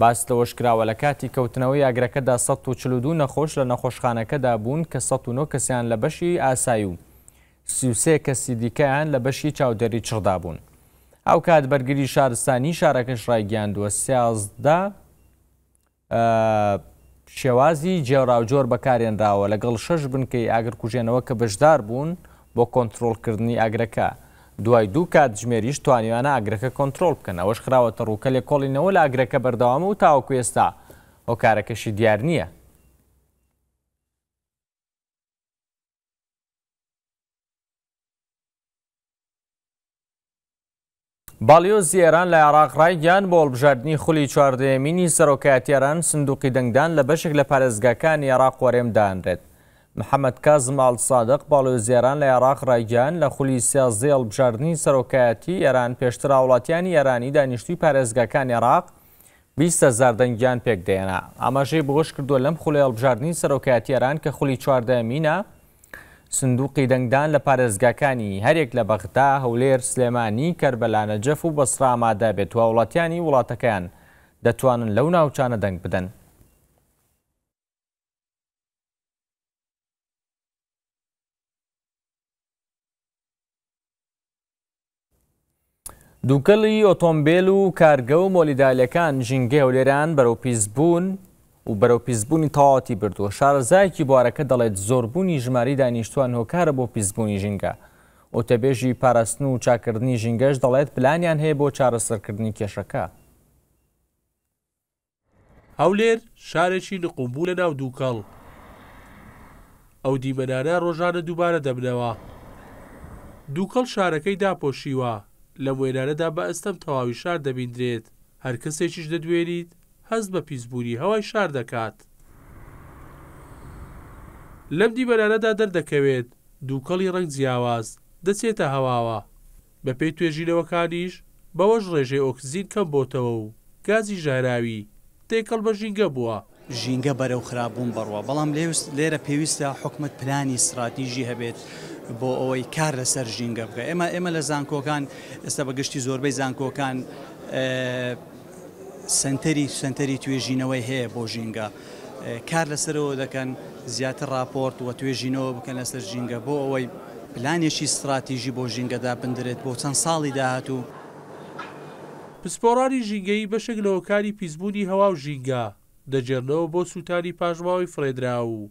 باس لەوەشکراوە، لە کاتی کەوتنەوەی ئاگرەکەدا سەد و چل و دوو نەخۆش لە نەخۆشخانەکەدا بوون کە سەد و نۆ کەسیان لە بەشی ئاسایی و سی و سێ کەسی دیکەیان لە بەشی چاودێری چڕدا بوون. هاوکات بەرگری شارستانیی شارەکەش رایگیاندووە، سیازدە شێوازی جۆراوجۆر بەکارهێنراوە لەگەڵ شەش بنکەی ئاگرکوژێنەوە کە بەشداربوون بۆ کۆنترۆڵکردنی ئاگرەکە، دوای دوو کاتژمێریش توانیویانە ئاگرەکە کۆنترۆڵ بکەن، ئەوەش خراوەتەڕوو کە لێکۆڵینەوە لە ئاگرەکە بەردەوامە و تاوەکو ئێستا هۆکارەکەشی دیار نییە. باڵیۆزی ئێران لە عێراق ڕایگەیاند، بۆ هەڵبژاردنی خولی چواردەیەمینی سەرۆکایەتی ئێران سندووقی دەنگدان لە بەشێک لە پارێزگاکانی عێراق وەرێم دانرێت. محەمەد کازم ئال سادق، باڵیۆزی ئێران لە عێراق ڕایگەیاند، لە خولی سیازدەی هەڵبژاردنی سەرۆکایەتی ئێران پێشتر هاوڵاتیانی ئێرانی دانیشتووی پارێزگاکانی عێراق بیست هەزار دەنگیان پێک دێنا. ئاماژەی بەوەشکردووە، لەم خولەی هەڵبژاردنی سەرۆکایەتی ئێران کە خولی چوار دەمینە، سندوقی دەنگدان لە پارێزگاکانی هەریەک لە بەغدا، هەولێر، سلێمانی، کەربەلا، نەجەف و بەسرە ئامادە بێت و هاوڵاتیانی وڵاتەکەیان دەتوانن لەو ناوچانە دەنگ بدەن. دووکەڵی ئۆتۆمبێل و کارگە و مۆلیدالەکان ژینگەی هەولێران بەرەو پیسبوون و بەرەو پیسبوونی تەواتی بردووە شارەزایەکی بوارەکە دەڵێت زۆربوونی ژماری دانیشتوان هۆکارە بۆ پیسبوونی ژینگە ئۆتەبێژی پاراستن و چاکردنی ژینگەش دەڵێت پلانیان هەیە بۆ چارەسەرکردنی کێشەکە. هەولێر شارێکی نقوم بوو لەناو دووکەڵ. ئەو دیمەنانە ڕۆژانە دووبارە دەبنەوە. دووکەڵ شارەکەی داپۆشیوە، لەم وێنانەدا بە ئەستەم تەواوی شار دەبیندرێت، هەر کەسێکیش دەدوێنیت هەست بە پیسبوونی هەوای شار دەکات. لەم دیمەنانەدا دەردەکەوێت دووکەڵی ڕەنگ جیاواز دەچێتە هەواوە، بەپێی توێژینەوەکانیش بەوەش ڕێژەی ئۆکسجین کەمبۆتەوە و گازی ژاراوی تێکەڵ بە ژینگە بووە. ژینگە بەرەو خراپبوون بەڕووە، بەڵام لێرە پێویستە حکومەت پلانی ستڕاتیژی هەبێت بۆ ئەوەی کار لەسەر ژینگە بکات، ئێمە لە زانکۆکان ئێستا بەگشتی زۆربەی زانکۆکان، سەنتەری سەنتەری توێژینەوەی هەیە بۆ ژینگە کار لەسەرەوە دەکەن زیاتر ڕاپۆرت و توێژینەوە بکەن لەسەر ژینگە بۆ ئەوەی پلانێکی ستڕاتیژی بۆ ژینگە دابندرێت بۆ چەند ساڵی داهاتوو. پسپۆڕانی ژینگەیی بەشێک لە هۆکاری پیسبوونی هەوا و ژینگە دەگێڕنەوە بۆ سووتانی پاشماوەی فڕێدراو،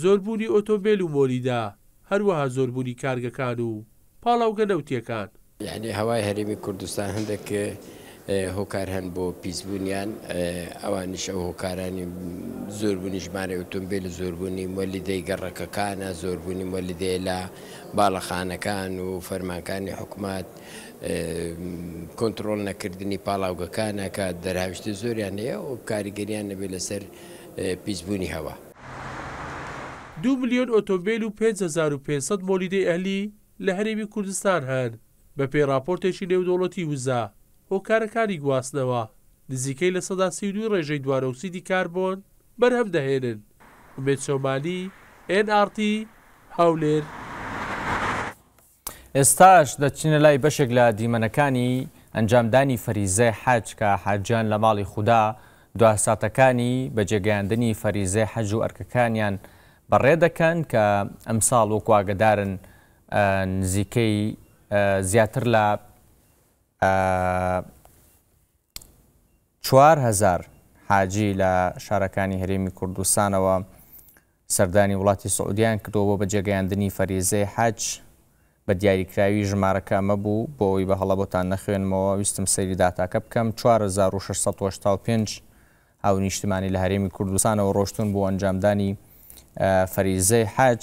زۆربوونی ئۆتۆمبێل و مۆلیدە، هەروەها زۆربوونی کارگەکان و پاڵاوگە نەوتییەکان. یەعنی هەوای هەرێمی کوردستان هەندێک هۆکار هەن بۆ پیسبوونیان ئەوانیش ئەو هۆکارانی زۆربوونی ژمارە ئۆتۆمبیل زۆربوونی مۆلیدەی گەڕەکەکانە زۆربوونی مۆلیدێ لە باڵەخانەکان و فەرمانکانی حکومات کۆنتترۆل نەکردنی پاڵاوگەکانە کە دەرهاویشتی زۆریان هەیە و کاریگەریان نەبێت لەسەر پیسبوونی هەوا. دوو ملیۆن ئۆتۆمبێل و پێنج هەزار و پێنج سەد مۆلیدەی ئەهلی لە هەرێمی کوردستان هەن، بەپێی ڕاپۆرتێکی نێودەوڵەتی وزە، هۆکارەکانی گواستنەوە، نزیکەی لە سەدا سی و دوو ڕێژەی دوانەوکسیدی کاربۆن بەرهەم دەهێنن. ئومێد سۆمالی، ئێن ئاڕ تی، هەولێر. ئێستاش دەچینە لای بەشێک لە دیمەنەکانی ئەنجامدانی فەریزەی حەج کە حاجیان لە ماڵی خودا دوا ساتەکانی بەجێگەیاندنی فەریزەی حەج و ئەرکەکانیان بەڕێ دەکەن کە ئەمساڵ وەکو ئاگەدارن نزیکەی زیاتر لە چوار هەزار حاجی لە شارەکانی هەرێمی کوردستانەوە سەردانی وڵاتی سعودیەیان کردووە بۆ بەجێگەیاندنی فەریزەی حەج، بە دیاریکراوی ژمارەکە ئەمە بوو، بۆ ئەوەی بە هەڵە بۆتان نەخوێنمەوە ویستم سەیری داتاکە بکەم، چوار هەزار و شەش سەد و هەشتا و پێنج هاونیشتمانی لە هەرێمی کوردستانەوە ڕۆشتوون بۆ ئەنجامدانی فەریزەی حەج،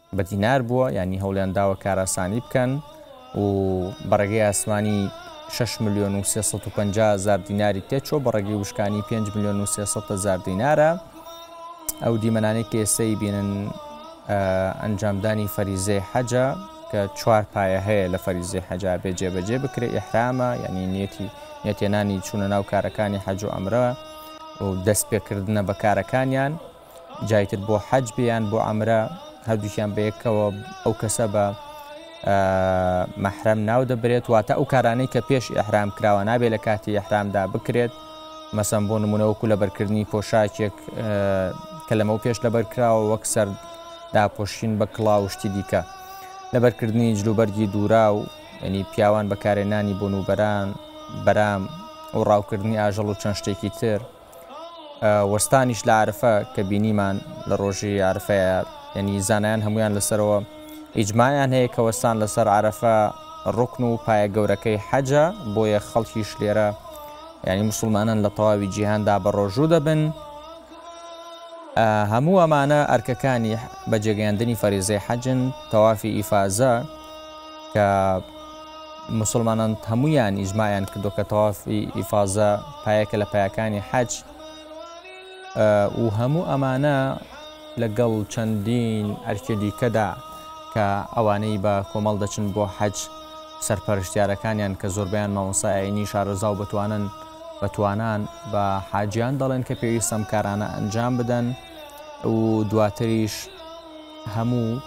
بە دینار بووە یانی هەوڵیان داوە کاراسانی بکەن و بەڕێگەی ئاسمانی 6 ملیۆن و 350 هزار دیناری تێچۆ بەڕێگەی وشکانی 5 ملیۆن و 300 هزار دینارە ئەو دیمەنانی کە ئێستەی بینن ئەنجامدانی فەریزەی حەجە کە چوار پایە هەیە لە فەریزەی حەجا بێ جێبەجێ بکرێ ئحرامە یعنی نیەتی نێتێنانی چوونە ناو کارەکانی حەج و ئەمرە و دەست پێکردنە بە کارەکانیان جای تر بۆ حەج بیان بۆ عەمرە هەردووکیان بەیەکەوە ئەو کەسە بە مەحرەم ناو دەبرێت واتە ئەو کارانەی کە پێش ئەحرام کراوە نابێت لە کاتی ئەحرامدا بکرێت مەسم بۆ نمونەوەکو لە بەرکردنی پۆشاکێک کە لەمەو پێش لەبەر کراوە وەک سەر داپۆشین بە کڵاوشتی دیکە لەبەرکردنی جلوبەرگی دوورا و ینی پیاوان بەکارێنانی بۆن و بەران بەرام و ڕاوکردنی ئاژەڵ و چەند شتێکی تر وەستانیش لە عەرەفە کە بینیمان لە ڕۆژی عەرەفەیە یعنی زانایان هەمویان لەسەرەوە ئیجماعیان هەیە کە وەستان لەسەر عەرەفە ڕکن و پایە گەورەکەی حەجە بۆیە خەڵکیش لێرە ینی مسلمانان لە تەواوی جیهاندا بە ڕۆژوو دەبن هەموو ئەمانە ئەرکەکانی بەجێگەیاندنی فەریزەی حەجن تەوافی ئیفازە کە موسڵمانان هەموویان ئیجماعیان کردو کە تەوافی ئیفازە پایەکە لە پایەکانی حەج و هەموو ئەمانە لەگەڵ چەندین ئەرکێ دیکەدا کە ئەوانەی بە کۆمەڵ دەچن بۆ حەج سەرپەرشتیارەکانیان کە زۆربیان مامۆسایینی شارەزا و بتوانن بەتوانان بە حاجیان دەڵێن کە پێویستم کارانە ئەنجام بدەن و دواتریش هەموو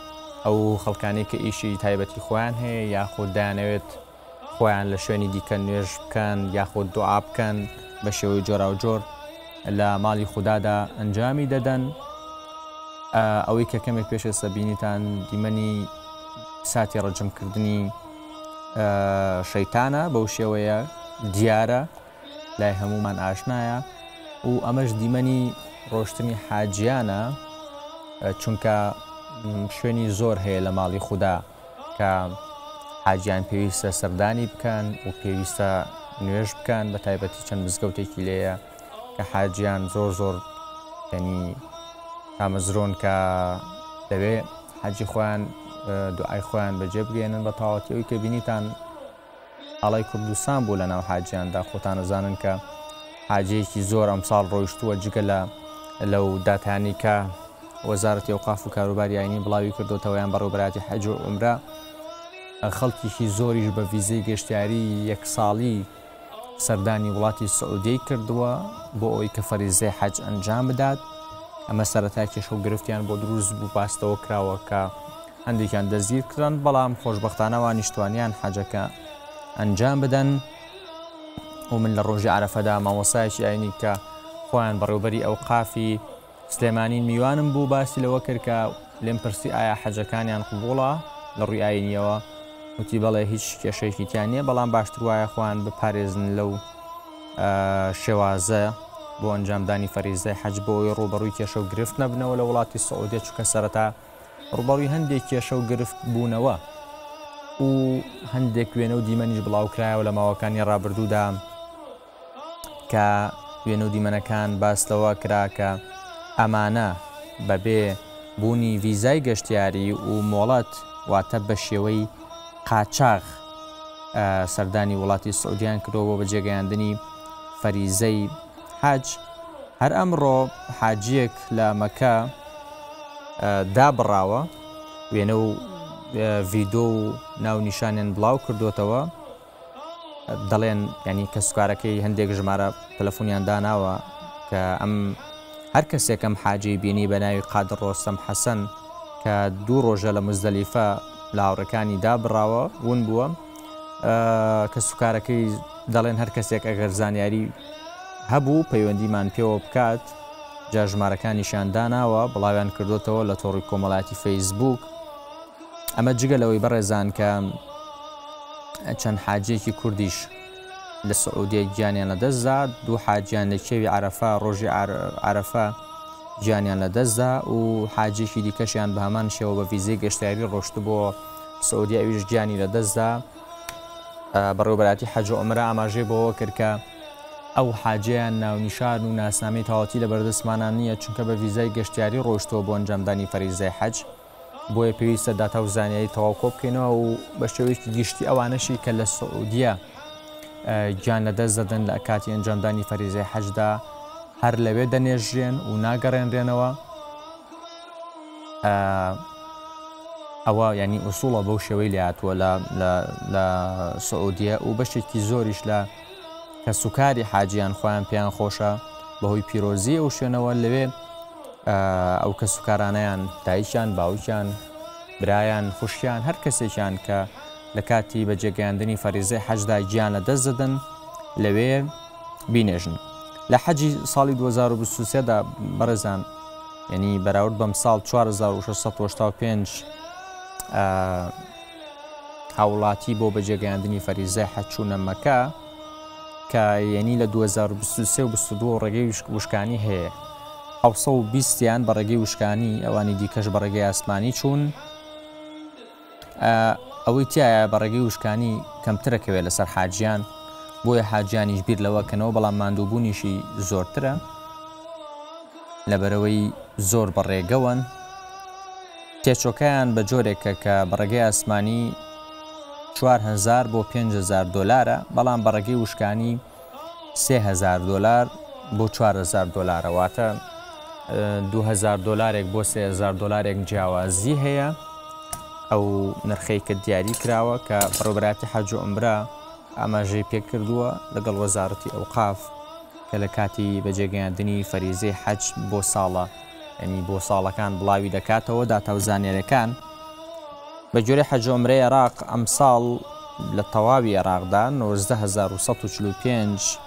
ئەو خەڵکانەی کە ئیشی تایبەتی خۆیان هەیە یاخود دانەوێت خۆیان لە شوێنی دیکە نوێژ بکەن یاخود دوعا بکەن بە شێوەی جۆرا و جۆر لە ماڵی خوددادا ئەنجامی دەدەن ئەوەی کە کەمێک پێشێ سەبینیتان دیمەنی ساتی ڕەجمکردنی شەیتانە بەو شێوەیە دیارە لای هەموومان ئاشنایە و ئەمەش دیمەنی ڕۆشتنی حاجیانە چونکە شوێنی زۆر هەیە لە ماڵی خوددا کە حاجیان پێویستە سەردانی بکەن و پێویستە نوێش بکەن بە تایبەتی چەند بزگەوتێکی لێیە کە حاجیان زۆر زۆر ینی ئامەزرۆن کە دەوێ حەجی خۆیان دوعای خۆیان بەجێ بگەێنن بە تاواتی ئەوی کە بینیتان ئاڵای کوردستان بوو لەناو حاجیاندا خۆتان ئەزانن کە حاجیەکی زۆر ئەمساڵ ڕۆیشتووە جگە لە لەو داتانەی کە وەزارەتی ئەوقاف و کاروباری ئاینی بڵاوی کردوتەوە یان بەڕێوبەراتی حەج و عمرە خەڵکیی زۆریش بە ویزەی گەشتیاری یەک ساڵی سەردانی وڵاتی سعودی کردووە بۆ ئەوی کە فەریزەی حەج ئەنجام بدات ئەمە سەرەتا کێشە و گرفتیان بۆ دروست بوو باستەوە کراوە کە هەندێکیان دەستگیرکران، بەڵام خۆشبەختانە ئەوانیش توانیان حەجەکە ئەنجام بدەن و من لە ڕۆژی عرفەدا مامۆسایەکی ئاینی کە خۆیان بەڕێوبەری ئەو قافی سلێمانی میوانم بوو باسی لەوە کرد کە لێم پرسی ئایا حەجەکانیان قوبوڵە لە ڕووی ئاینیەوە وتی بەڵێ هیچ کێشەیەکی تیان نییە بەڵام باشتر وایە خۆیان بپارێزن لەو شێوازە بۆ ئەنجامدانی فەریزای حەج بۆی ڕوبەڕووی کێشە و گرفت نەبنەوە لە وڵاتی سعودێ چکە سەرەتا ڕووبەڕووی هەندێک کێشە و گرفت بوونەوە و هەندێک وێنە و دیمەنیش بڵاوکرایەوە لە ماوەکانی ڕابردوودا کە وێنە و دیمەنەکان باس لەوە کرا کە ئەمانە بەبێ بوونی ڤیزای گەشتیاری و مۆڵەت واتە بە شێوەی قاچاغ سەردانی وڵاتی سعودیان کرۆوە بە جێگەیاندنی فەریزەی حەج، هەر ئەمڕۆ حاجییەک لە مەککە دابڕاوە، وێنە و ڤیدۆ و ناونیشانیان بڵاوکردۆتەوە، دەڵێن یانی کەسوکارەکەی هەندێک ژمارە تەلەفونیان داناوە کە ئەم هەر کەسێک ئەم حاجی بینی بە ناوی قادر ڕۆستەم حەسەن کە دوو ڕۆژە لە مزدەلیفە لە هاوڕێکانی دابڕاوە ون بووە، کەسوکارەکەی دەڵێن هەر کەسێک ئەگەر زانیاری هەبوو پەیوەندیمان پێوە بکات جا ژمارەکانیشان داناوە بڵاویان کردوتەوە لە تۆڕی کۆمەڵاتی فەیسبوک ئەمە جگە لەوەی بەڕێزان کە چەند حاجێکی کوردیش لە سعودیە گیانیان لە دەستدا دوو حاجیان لە کێوی عرفە ڕۆژی عرفە گیانیان لە دەستدا و حاجێکی دیکەشیان بە هەمان شێوە بە ویزەی گەشتاری ڕۆشت بۆ سعودیە ئەویش گیانی لەدەستدا بەڕێوبەراتی حەج و ئەمرا ئاماژەی بەوە کرد کە ئەو حاجیان ناونیشان و ناسنامەی تاوەتی لە بەردەستمانان نییە چونکە بە ویزای گەشتیاری ڕۆشتەوە بۆ ئەنجامدانی فەریزای حەج بۆیە پێویستە داتا و زانیاری تەواو کۆ بکەینەوە و بە شێوەیەکی گشتی ئەوانەشی کە لە سعودیە گیان لە دەست دەدەن لە کاتی ئەنجامدانی فەریزای حەجدا هەر لەوێ دەنێژرێن و ناگەڕێنرێنەوە ئەوە ینی ئوسوڵە بەو شێوەی لاتووە لە سعودیە و بەشێکی زۆریش لە کە سوکاری حاجیان خۆیان پێیان خۆشە بەهۆی پیرۆزی ئەو شوێنەوە لەوێ ئەو کە سوکارانیان دایکیان باوکیان برایان خوشیان هەر کەسێکیان کە لە کاتی بە جێگەیاندنی فەریزەی حەجدا گیان لە دەست دەدەن لەوێ بینێژن لە حەجی ساڵی 2023دا بەڕێزان یعنی بەراورد بەم ساڵ 4685 هاوڵاتی بۆ بەجێگەیاندنی فەریزای حەچوونە مەکە کە یەنی لە 2023 ڕێگەی وشکانی هەیە ئەو 120یان بە ڕێگەی وشکانی ئەوانی دیکەش بە ڕێگەی ئاسمانی چوون ئا ئەوەی تیایە بە ڕێگەی وشکانی کەمتر ئەکەوێت لەسەر حاجیان بۆیە حاجیانیش بیر لەوە کەنەوە بەڵام ماندووبوونیشی زۆرترە لەبەرەوەی زۆر بە ڕێگەوەن تێچۆکەیان بە جۆرێکە کە بە ڕێگەی ئاسمانی 4هزار بۆ 5هزار دلارە بەڵام بە ڕێگەی وشکانی سێ هەزار دۆلار بۆ چوار هەزار دۆلارە واتە دوو هەزار دۆلارێک بۆ سێ هەزار دۆلارێک جیاوازی هەیە ئەو نرخەی کە دیاری کراوە کە بەڕۆبراتی حەج و ئەمرا ئاماژەی پێکردووە لەگەڵ وەزارەتی ئەوقاف کە لە کاتی بەجێگەیاندنی فەریزەی حەج بۆ ساڵە یانی بۆ ساڵەکان بڵاوی دەکاتەوە داتا و زانیاریەکان بە جۆری حەجۆمرەی عێراق ئەمساڵ لە تەواوی عێراقدا 1945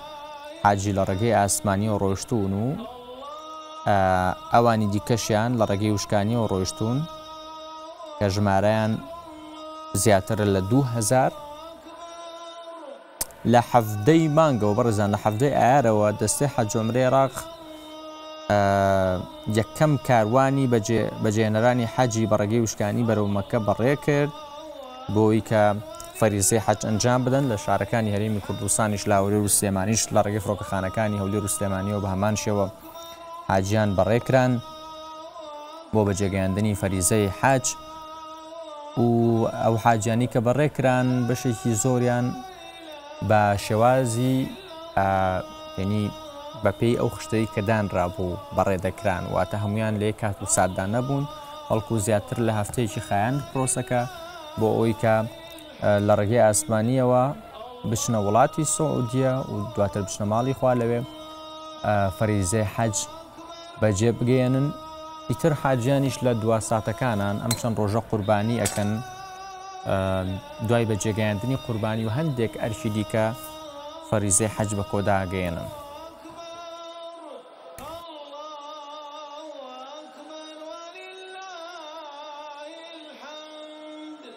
حاجی لە ڕێگەی ئاسمانی و ڕۆشتون و ئەوانی دیکەشیان لە ڕێگەی وشکانی و ڕۆشتون کە ژمارەیان زیاتر لە 2000 لە حەڤدە ی مانگەوە بەڕێزان لە حەڤدە ی ئایارەوە دەستەی حەج و عەمرەی عێراق ە یەکەم کاروانی بەجێ بەجێێنەرانی حەجی بە ڕێگەی وشکانی بەرەو مەکە بەڕێ کرد بۆی کە فەریزەی حەج ئەنجام بدەن لە شارەکانی هەرێمی کوردستانیش لاورێ و سلێمانیش لە ڕێگەی فڕۆکەخانەکانی هەولێر و سلێمانیەوە بە هەمان شێوە حاجیان بەڕێ کران بۆ بەجێگەیاندنی فەریزەی حاج و ئەو حاجانی کە بەڕێ کران بەشێکی زۆریان بە شێوازی ینی بەپێی ئەو خشتەی کە دانرابوو بەڕێ دەکران واتە هەمویان لێ کات و ساددا نەبوون بەڵکو زیاتر لە هەفتەیەکی خایەن پرۆسەکە بۆ ئەوی کە لە ڕێگەی ئاسمانییەوە بچنە وڵاتی سعودیە و دواتر بچنە ماڵی خوا لەوێ فەریزەی حەج بەجێ بگەێنن ئیتر حاجیانیش لە دوا ساتەکانان ئەم چەند ڕۆژە قوربانی ئەەکەن دوای بە جێگەیاندنی قوربانی و هەندێک ئەرشی دیکە فەریزەی حەج بە کۆداگەێنن.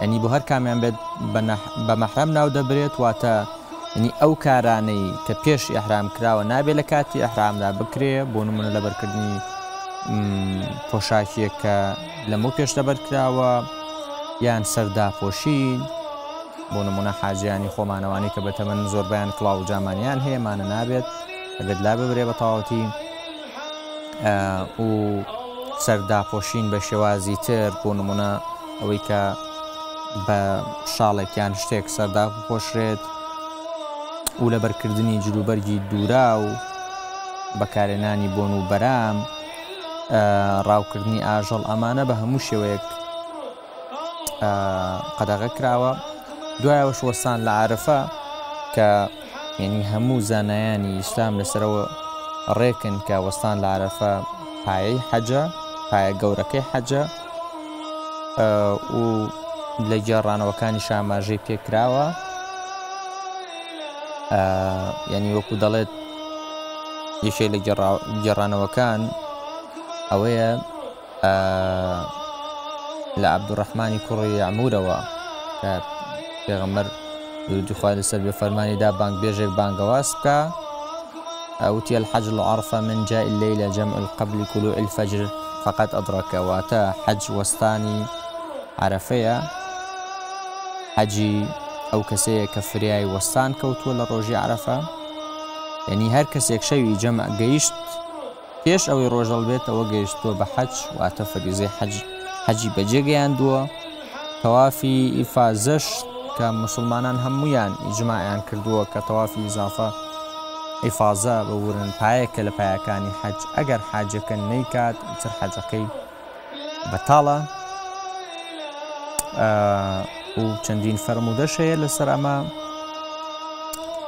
یەعنی بۆ هەر کامیان بێت بە مەحرەم ناو دەبرێت واتە ینی ئەو کارانەی کە پێش ئەحرام کراوە نابێت لە کاتی ئەحرامدا بکرێ بۆ نمونە لەبەرکردنی پۆشاکێک کە لە موو پێش لەبەر کراوە یان سەر داپۆشین بۆ نمونە حاجیانی خۆمانەوانی کە بەتەمەن زۆربیان کڵاو جامانیان هەیەمانە نابێت ئەگەر لا ببرێ بە تەواوەتی و سەرداپۆشین بە شێوازی تر بۆ نمونە ئەوەی کە بە شاڵێکیان شتێک سەردا بپۆشرێت و لە بەرکردنی جلوبەرگی دوورا و بەکارێنانی بۆن و بەرام ڕاوکردنی ئاژەڵ ئەمانە بە هەموو شێوەیەک قەدەغە کراوە دوایەوە شوەسان لە عرفە کە یعنی هەموو زانایانی ئیسلام لەسەرەوە ڕێکن کە وەستان لە عرفە پایەی حەجە پایە گەورەکەی حەجە و لە گێڕانەوەکانی شاماژەی پێکراوە یعنی وەکو دەڵێت یەکێ لە گێڕانەوەکان ئەوەیە لە عبدڕحمانی کوڕی ئەمورەوە پێغەمەر دوخوای لەسەر بێ فەرمانیدا بانگ بێژێک بانگەواز بکە ئەوتی الحج العرفە من جاء الليل جمع القبل طلوع الفجر فقط ئەدڕەکە واتە حەج وەستانی عرفەیە حەجی ئەو کەسەیە کە فریای وەستان کەوتووە لە ڕۆژی عرفە یعنی هەر کەسێک شەوی جەمع گەیشت پێش ئەوەی ڕۆژەڵ بێت ئەوە گەیشتووە بە حەج واتە فەریزەی حەج حەجی بەجێگەیاندووە تەوافی ئیفازەش کە مسلمانان هەمویان ئیجممایان کردووە کە تەوافی ئزافە ئیفازە بە ورن پایەکە لە پایەکانی حەج ئەگەر حاجەکە نەیکات تر حەجەکەی بەتاڵە و چەندین فەرمودەش هەیە لەسەر ئەمە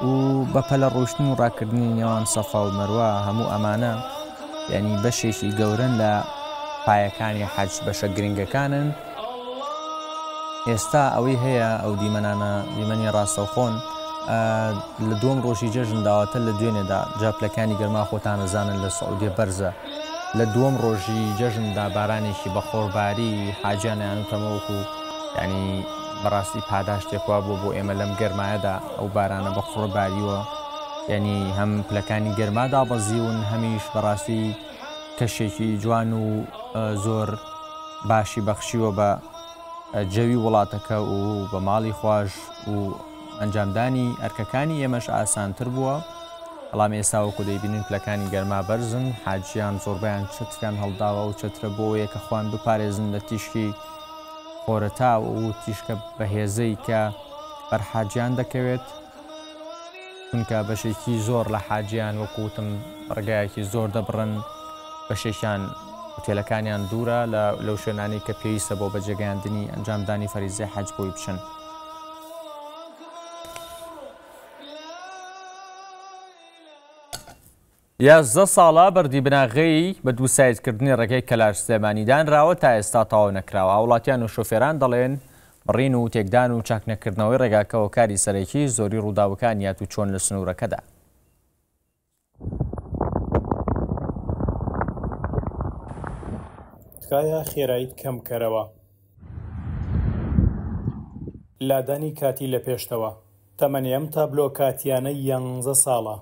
و بەپەلە ڕۆشتن و ڕاکردنی نێوان سەفا و مەروە هەموو ئەمانە ینی بەشێکی گەورن لە پایەکانی حەج بەشە گرنگەکانن ئێستا ئەوەی هەیە ئەو دیمەنانە دیمەنی ڕاستەوخۆن لە دوم ڕۆژی جەژن داواتە لە دوێنێدا جاپلەکانی گەرما خۆتانەزانن لە سعودیە بەرزە لە دووەم ڕۆژی جەژندا بارانێکی بە خۆڕباری حاجیانە یانوتەمەوەک و ینی بەڕاستی پاداشتێکوا بوو بۆ ئێمە لەم گەرمایەدا ئەو بارانە بە خوڕە باریوە یعنی هەم پلەکانی گەرما دابەزیون هەمیش بەڕاستی کەشێکی جوان و زۆر باشی بەخشیوە بە جەوی وڵاتەکە و بە ماڵی خوۆش و ئەنجامدانی ئەرکەکانی ئێمەش ئاسانتر بووە، بەڵام ئێستا وەکو دەیبینن پلەکانی گەرما بەرزن، حاجیان زۆربەیان چەتریان هەڵداوە و چەترە بۆیە کە خۆیان بپارێزن لە تیشکی خۆرەتا و تیشکە بەهێزەی کە بەر حاجیان دەکەوێت. چونکە بەشێکی زۆر لە حاجیان وەکوتم ڕگایەکی زۆر دەبڕن بەشێکیان هتێلەکانیان دوورە لەو شوێنانی کە پێویستە بۆ بەجێگەیاندنی ئەنجامدانی فەریزی حەج بۆی بچن. یازدە ساڵە بەردی بناغەی بە دوو سایزکردنی ڕێگەی کەلار سلێمانی دانراوە تا ئێستا تەواو نەکراوە هاوڵاتیان و شوفێران دەڵێن بڕین و تێکدان و چاکنەکردنەوەی ڕێگاکەەوە کاری سەرەکی زۆری ڕووداوەکان یات و چۆن لە سنوورەکەدا تکایە خێرایت کەم کەرەوە. لادانی کاتی لە پێشتەوە. تەمەنی ئەم تابلۆ کاتییانە یانزە ساڵە.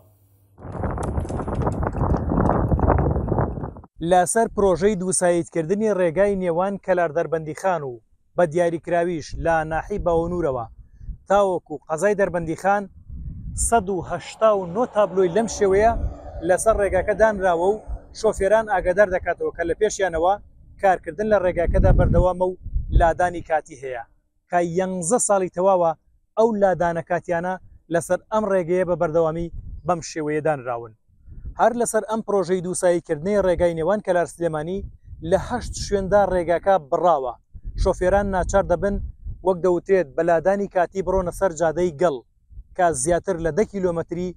لەسەر پرۆژەی دووسایدکردنی ڕێگای نێوان کەلار-دەربەندیخان و بە دیاریکراویش لە ناحیەی باوەنوورەوە تاوەکو قەزای دەربەندیخان، سەد و هەشتا و نۆ تابلۆی لەم شێوەیە لەسەر ڕێگاکە دانراوە و شۆفێران ئاگادار دەکاتەوە کە لە پێشیانەوە کارکردن لە ڕێگاکەدا بەردەوامە و لادانی کاتی هەیە کە یانزە ساڵی تەواوە ئەو لادانە کاتیانە لەسەر ئەم ڕێگەیە بە بەردەوامی بەم شێوەیە دانراون. هەر لەسەر ئەم پرۆژەی دووسایی کردنەی ڕێگای نێوان کەلار سلێمانی لە هەشت شوێندا ڕێگاکە بڕاوە، شۆفێران ناچار دەبن وەک دەوترێت بە لادانی کاتی بڕۆنە سەر جادەی گڵ کە زیاتر لە دە کیلۆمەتری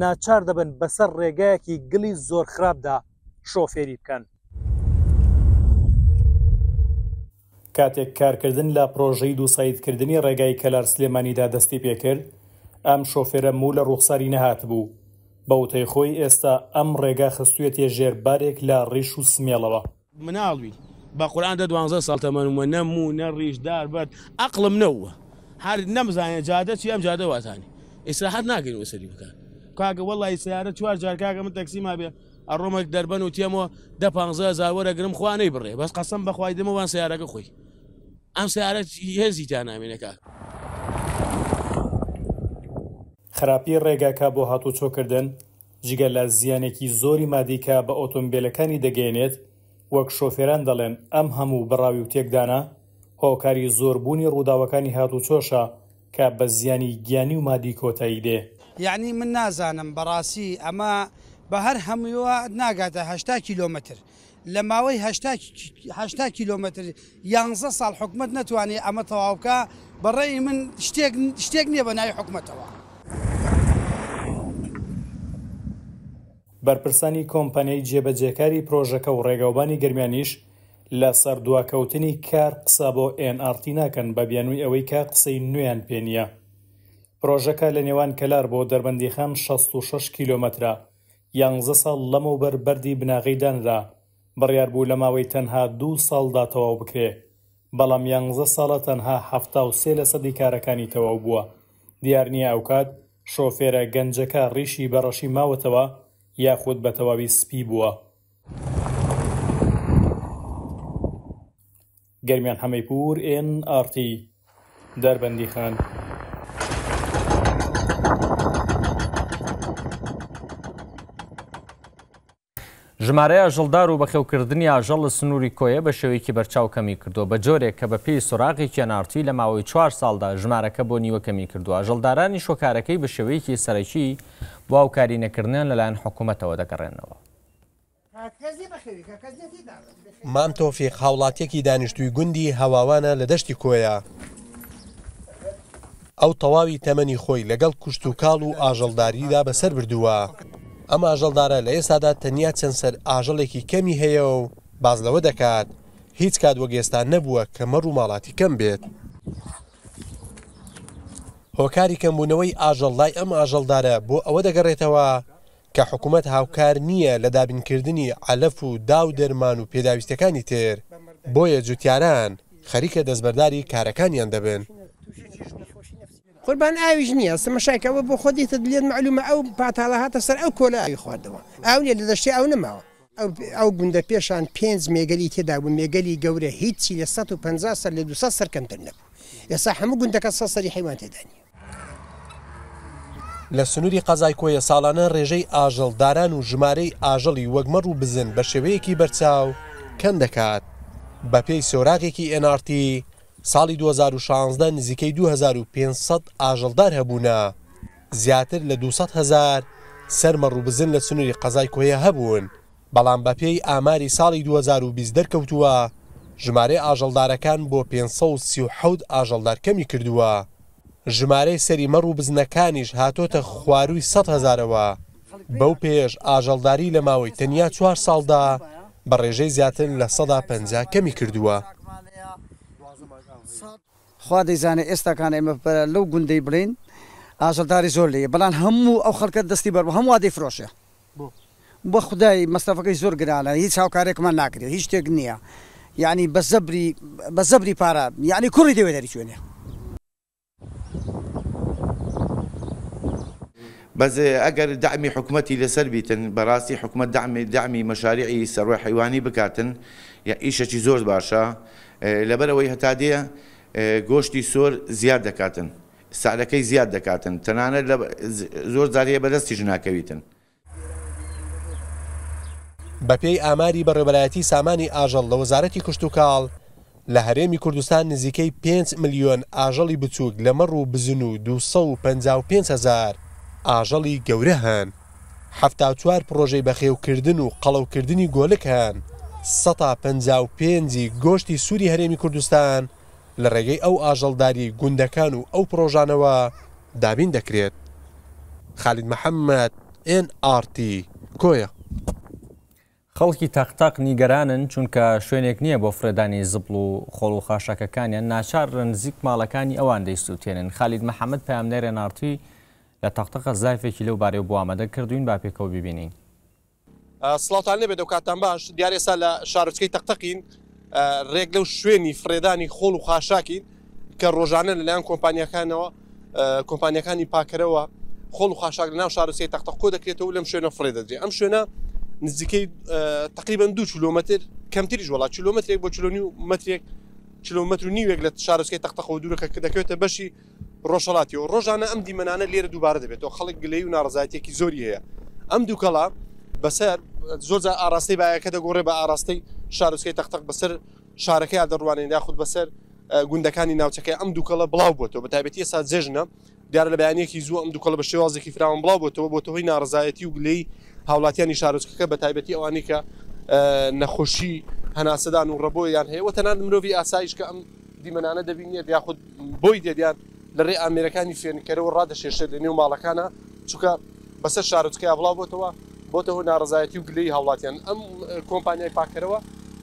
ناچار دەبن بەسەر ڕێگایەکی گڵی زۆر خراپدا شۆفێری بکەن. کاتێک کارکردن لە پرۆژەی دووسایدکردنی ڕێگای کەلار سلێمانیدا دەستی پێکرد، ئەم شۆفێرە موو لە ڕووخساری نەهاتبوو، بە وتەی خۆی ئێستا ئەم ڕێگا خستوویەتیە ژێر بارێک لە ڕیش و سمێڵەوە. مناڵ بی بە قورعان دە دوانزە ساڵ تەمەنم وە نە موو نە ڕیش دار بەرد ئەقڵم نە ووە هەر نەمزانێ جادە چیە ئەم جادە واتانی ئیسراحەت ناکەین وە سەری بکان کاکە وەڵای سەیارە چوار جار کاکە من تەکسیما بێ ئەڕۆمە دەربەن و تێمۆ دە پانزە هەزار وەرەگرم خوا نەیبڕێ بەس قەسەم بەخوای دەمە وان سیارەکە خۆی ئەم سیارە هێزی تا نامێنێ کاک. خراپی ڕێگاکە بۆ هاتوچۆکردن جگە لە زیانێکی زۆری مادی کە بە ئۆتۆمبێلەکانی دەگەیەنێت، وەک شۆفێران دەڵێن ئەم هەموو بڕاوی و تێکدانە هۆکاری زۆربوونی ڕووداوەکانی هاتوچۆشە کە بە زیانی گیانی و مادی کۆتایی دێ. یەعنی من نازانم بەڕاسی ئەمە بە هەر هەموویەوە ناگاتە هەشتا کیلۆمەتر لە ماوەی هەشتا هەشتا کیلۆمەتر یانزە ساڵ حکومەت نەتوانێ ئەمە تەواو بکا بە ڕەئی من شتێک شتێک نییە بە ناوی حکومەتەوە. بەرپرسانی کۆمپانیای جێبەجێکاری پرۆژەکە و ڕێگاوبانی گەرمیانیش، لە سەر دواکەوتنی کار قسە بۆ ئێن ئاڕ تی ناکەن بە بیانووی ئەوەی کە قسەی نوێیان پێ نییە. پرۆژەکە لە نێوان کەلار بۆ دەربەندیخان شەست و شەش کیلۆمەترە، یانزە ساڵ لەمەوبەر بەردی بناغەی دانرا، بڕیار بوو لە ماوەی تەنها دوو ساڵدا تەواو بکرێ، بەڵام یانزە ساڵە تەنها حەفتا و سێ لەسەدی کارەکانی تەواو بووە، دیار نییە ئەوکات شۆفێرە گەنجەکە ڕیشی بە ڕەشی ماوەتەوە یاخود بە تەواوی سپی بووە. گەرمیان حەمەیپوور، ئێن ئاڕ تی، دار بەندیخان. ژمارەی ئاژەڵدار و بەخێوکردنی ئاژەڵ لە سنووری کۆیە بە شێوەیەکی بەرچاو کەمی کردووە بە جۆرێک کە بە پێی سۆراغێکی ئەنارتی لە ماوەی چوار ساڵدا ژمارەکە بۆ نیوە کەمی کردووە ئاژەڵدارانیش هۆکارەکەی بە شێوەیەکی سەرەکی بۆ هاوکاری نەکردنیان لەلایەن حکوومەتەوە دەگەڕێنەوە. مام تۆفیق هاوڵاتیەکی دانیشتووی گوندی هەواوانە لە دەشتی کۆیە. ئەو تەواوی تەمەنی خۆی لەگەڵ کوشت و کاڵ و ئاژەڵداریدا بەسەر بردووە. ئەم ئاژەڵدارە لە ئێستادا تەنیا چەند سەر ئاژەڵێکی کەمی هەیە و باس لەوە دەکات، هیچ کات وەک ئێستا نەبووە کە مەڕ و ماڵاتی کەم بێت. هۆکاری کەمبوونەوەی ئاژەڵ لای ئەم ئاژەڵدارە بۆ ئەوە دەگەڕێتەوە، کە حکومەت هاوکار نییە لە دابینکردنی عەلەف و دا و دەرمان و پێداویستیەکانی تر، بۆیە جوتیاران خەریکە دەستبەرداری کارەکانیان دەبن. قوربان ئاویش نییە، تەمەشاکە ئەوە بۆ خۆت دێتە دلێت، مەعلومە ئەو پاتاڵە هاتە سەر ئەو کۆلە ئاوی خواردەوە، ئاو نییە لە دەشتێ ئاو نەماوە. ئەو گوندە پێشان پێنج مێگەلی تێدا بوو، مێگەلی گەورە هیچی لە سەد و پەنجا سەر لە دوو سەد سەر کەمتر نەبوو، ئێستا هەموو گوندەکە سەد سەری حەیوان تێدا نییە. لە سنووری قەزای کۆیە ساڵانە ڕێژەی ئاژەڵ داران و ژمارەی ئاژەڵی وەک مەڕ و بزن بە شێوەیەکی بەرچاو کەم دەکات. بەپێی سۆراغێکی ئێن ئاڕ تی، ساڵی دوو هەزار و شازدە نزیکەی دوو هەزار و پێنج سەد ئاژەڵدار هەبوونە، زیاتر لە دوو سەد هەزار سەر مەڕ و بزن لە سنووری قەزای کۆیە هەبوون. بەڵام بەپێی ئاماری ساڵی دوو هەزار و بیست دەرکەوتووە ژمارەی ئاژەڵدارەکان بۆ پێنج سەد و سی و حەوت ئاژەڵدار کەمی کردووە، ژمارەی سەری مەڕ و بزنەکانیش هاتۆتە خوارووی سەد هەزارەوە، بەو پێیەش ئاژەڵداری لە ماوەی تەنیا چوار ساڵدا بە ڕێژەی زیاتر لە سەدا پەنجا کەمی کردووە. خوا دەیزانێ ئێستا کان ئێمە پەرە لەو گوندەی بڵێین ئاژەڵداری زۆر لێیە بەڵام هەموو ئەو خەڵکە دەستی بەربوو هەموو وا دەیفرۆشێ. بەخودای مەسرەفەکەی زۆر گرانە هیچ هاوکارێکمان ناکرێ هیچ شتێک نیە یانی بە زەبری بە زەبری پارە یانی کوڕی دەوێ دەریچێنێ. بەس ئەگەر دەعمی حکومەتی لەسەر بیتن بەراستی حکومەت دەعمی دەعمی مەشاریعی سەروەی حەیوانی بکاتن یە ئیشەکی زۆر باشە لەبەرئەوەی هەتا دێ گۆشتی سۆر زیاد دەکاتن سعرەکەی زیاد دەکاتن تەنانەت لە زۆر جار هەیە بەدەستیش ناکەویتن. بەپێی ئاماری بەڕێوەبەرایەتی سامانی ئاژەڵ لە وەزارەتی کشتوکاڵ، لە هەرێمی کوردستان نزیکەی پێنج ملیۆن ئاژەڵی بچووک لە مەڕ و بزن و دوو سەد و پەنجا و پێنج هەزار ئاژەڵی گەورە هەن، حەفتا و چوار پڕۆژەی بەخێوکردن و قەڵەوکردنی گۆلک هەن، سەتا پەنجا و پێنج ی گۆشتی سووری هەرێمی کوردستان، لە ڕێگەی ئەو ئاژەڵداری گوندەکان و ئەو پڕۆژانەوە دابین دەکرێت. خالید محەمەد، ئێن ئاڕ تی، کۆیە. خەڵکی تەق تەق نیگەرانن چونکە شوێنێک نییە بۆ فڕێدانی زبڵ و خۆڵ و خاشاکەکانیان ناچاررن نزیک ماڵەکانی ئەوان دەیسووتێنن. خالید محەمەد، پەیامنێر ئێن ئاڕ تی، لە تەق تەق زایفێکی لەو بارەیەوە بۆ ئامادە کردووین با پێکەوە بیبینین. سڵاوتان لێ بێت ئەوکاتتان باش دیارە ئێستا لە شارۆچکەی تەقتەقین ڕێک لەو شوێنی فرێدانی خۆڵ و خاشاکین کە ڕۆژانە لەلایەن کۆمپانیەکانەوە کۆمپانیەکانی پاکەرەوە خۆڵ و خاشاک ناو شارۆچکەی تەقتە کۆ دەکرێتەوە لەم شوێنە فرێ دەدرێ ئەم شوێنە نزیکەی تقریبان دو کیلومتر کەمتریش وڵات کیلومترێک بۆ کلۆنی و مترێک کیلومتر و نیوێک لە شارۆچکەی تەقتەقەوە دوورەکە کە دەکەوێتە بەشی ڕۆژهەڵاتیەوە ڕۆژانە ئەم دیمەنانە لێرە دووبارە دەبێتەوە، خەڵک گلەیی و ناڕەزایەتییەکی زۆری هەیە، ئەم دووکەڵە بەسەر زۆر جار ئاراستەی بایەکە دەگۆڕێ بە ئاراستەی شارۆچکەی تەق تەق بەسەر شارەکەیا دەڕوانێن یاخود بەسەر گوندەکانی ناوچەکەی ئەم دووکەڵە بڵاو بۆتەوە بە تایبەتی ئێستا جێژنە دیارە لە بەیانەکی زوو ئەم دووکەڵە بە شێوازێکی فراوان بڵاو بۆتەوە بۆتە هۆی ناڕزایەتی و گلەی هاوڵاتیانی شارۆچکەکە بە تایبەتی ئەوانی کە نەخۆشی هەناسەدان و ڕەبۆیان هەیە و تەنان مرۆڤی ئاسایش کە ئەم دیمەنانە دەبینێت یاخود بۆی دەدیان لە ڕێ ئامێرەکانی فێنکەرەوە ڕادەشێشێت لە نێو ماڵەکانە چکە بەسەر شارۆچکەیا بڵاو بۆتەوە بۆتە هۆ ناڕزایەتی و گلەی هاوڵاتیان ئەم کۆمپانیای پاکەرەوە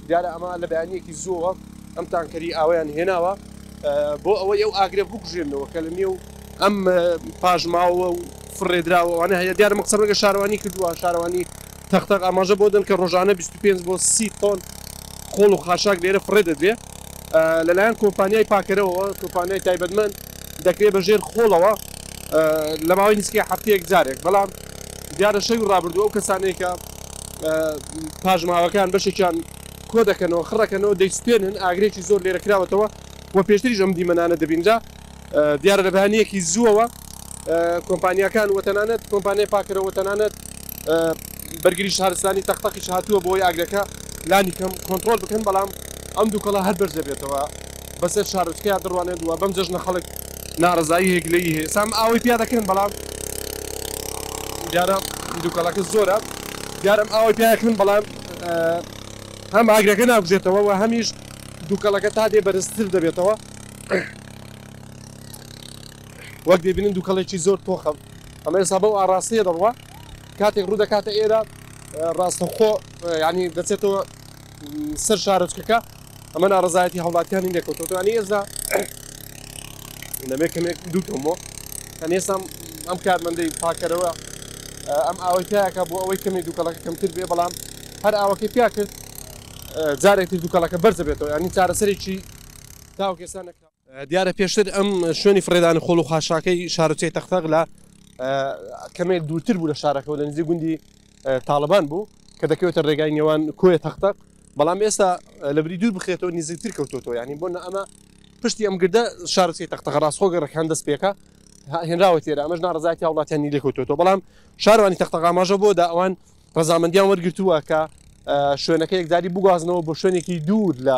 دیارە ئەمە لە بەیانەکی زۆوە ئەم تانکەری ئاویان هێناوە بۆ ئەوە ئەو ئاگرە بکوژێنەوە کە لە نێو ئەم پاژماوە و فڕێدراوەوانە هەیە دیارە مەقسەمەگە شارەوانی کردووە شارەوانی تەختەق ئاماژە بۆ دەن کە ڕۆژانە 25 بۆ سی تۆن خۆڵ و خاشاک لێرە فڕێ دەدرێت لەلایەن کۆمپانیای پاکەرەوەوە، کۆمپانیای تایبەتمەند، دەکرێت بە ژێر خۆڵەوە لە ماوەی نزیکەی هەفتەیەک جارێک، بەڵام دیارە شەوی ڕابردوو ئەو کەسانەی کە پاژماوەکان بەشێکیان کۆدەکەنەوە خڕەکەنەوە دەیسوتێنن، ئاگرێکی زۆر لێرە کراوەتەوە و پێشتریش ئەم دیمەنانە دەبینرا، دیارە لە بەیانییەکی زووەوە. کۆمپانیاکان و تەنانەت کۆمپانیای پاکەرە و تەنانەت بەرگری شارستانی تەق تەقیش هاتووە بۆی ئاگرەکە لانی کەم کۆنتڕۆل بکەن بەڵام ئەم دوکەڵە هەر بەرز دەبێتەوە بەسەر شارۆچکەیا دەڕوانێت و بەم جەژنە خەڵک ناڕەزایی هەیە گلەیی هەیە سام ئاوەی پیا دەکەن بەڵام دیارە دوکەڵەکە زۆرە دیارم ئاوەی پیا دەکەن بەڵام هەم ئاگرەکە ناکوژێتەوە و هەمیش دوکەڵەکە تا دێ بەرزتر دەبێتەوە وەک دەیبینن دوکەڵێکی زۆر تۆخەم ئەمە ئێستا بەو ئاراستەیە دەڕوا کاتێک ڕوو دەکاتە ئێرە ڕاستەخۆ ینی دەچێتەوە سەر شارچکەکە ئەمە ناڕزایەتی هەوڵاتیانی لێکەوتۆتوانی ئێزا نەبێت کەمێک دووکەمەوە ئەن ئێسام ئەم کارمەندەی پاکەرەوە ئەم ئاوەی پیاکە بۆ ئەوەی کەمی دووکەڵەکە کەمتر بێ بەڵام هەر ئاوەکەی پیا کرد جارێکتر دووکەڵەکە بەرزە بێتەوە ینی چارەسەرێکی تاوکێسان نەکرا دیارە پێشتر ئەم شوێنی فڕێدانی خۆڵ و خاشاکەی شارۆچەی تەختەق لە کەمێک دوورتر بوو لە شارەکەەوە لە نزی گوندی تاالبان بوو کە دەکەوێتە ڕێگای نێوان کۆیە تەختەق بەڵام ئێستا لە بری دوور بخێتەوە نزیکتر کەوتۆتەوە ینی بۆ نە ئەمە پشتی ئەم گردە شارچی تەختەق ڕاستخۆگە ڕەکان دەست پێکە هێنراوە تێرە ئەمەش ناڕزایەتی هاوڵاتیانی لێکوتۆ بەڵام شارانی تەختەقاماژە بۆ دا ئەوان ڕزامەندیان وەرگتووە کە شوێنەکە یەکداری بگوازنەوە بۆ شوێنێکی دوور لە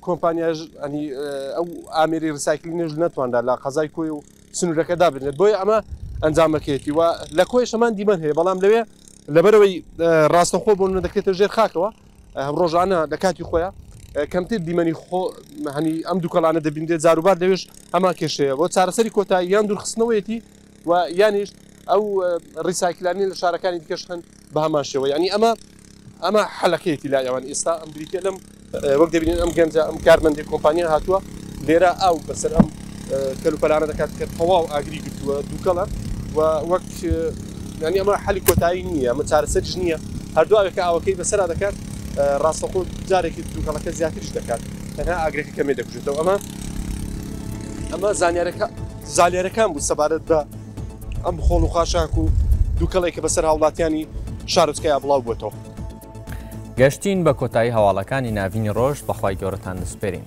کۆمپانیاش ئەنی ئەو ئامێری ڕسایکلینێش نەتوانرا لە قەزای کۆی و سنوورەکە دابنێت بۆیە ئەمە ئەنجامەکەیەتی و لە کۆی شەمان دیمەن هەیە بەڵام لەوێ لەبەرەوەی ڕاستەخۆ بۆ دەکرێتە ژێر خاکەوە ڕۆژانە لە کاتی خۆیان کەمتر دیمەنی خۆ هەنی ئەم دووکەڵانە دەبینێت زاروبار دەوێش هەمان کێشەیە بۆ چارەسەری کۆتاییان دوورخستنەوەیەتی و یانیش ئەو ڕیساکلانی لە شارەکانی دیکەش هەند بەهەمان شێوە یانی ئەمە ئەمە حەلەکەیەتی لا ئەوان ئێستا ئەم بریتە لەم وەک دەبینن ئەم گەنجە ئەم کارمەندی کۆمپانیا هاتووە لێرە ئاو بەسەر ئەم کەلوپەلانە دەکات کە تەواو ئاگری گرتووە دووکەڵە و وەک ینی ئەمە حەلی کۆتایی نییە ئەمە چارەسەرش نییە هەردوواوێکە ئاوەکەی بەسرا دەکات ڕاستەخۆ جارێکی دووکەڵەکە زیاتریش دەکات تەنها ئاگرێکی کەمێ دەکوژێتەوە ئەمە ئەمە زانیارەکە زانیارەکان بوو سەبارەت بە ئەم خۆڵ و خاشاک و دووکەڵێک کە بەسەر هاوڵاتیانی شارۆچکەیا بڵاو بووەتەوە. گەشتین بە کۆتایی هەواڵەکانی ناڤینی ڕۆژ بەخوای گەورەتان دەسپێرین.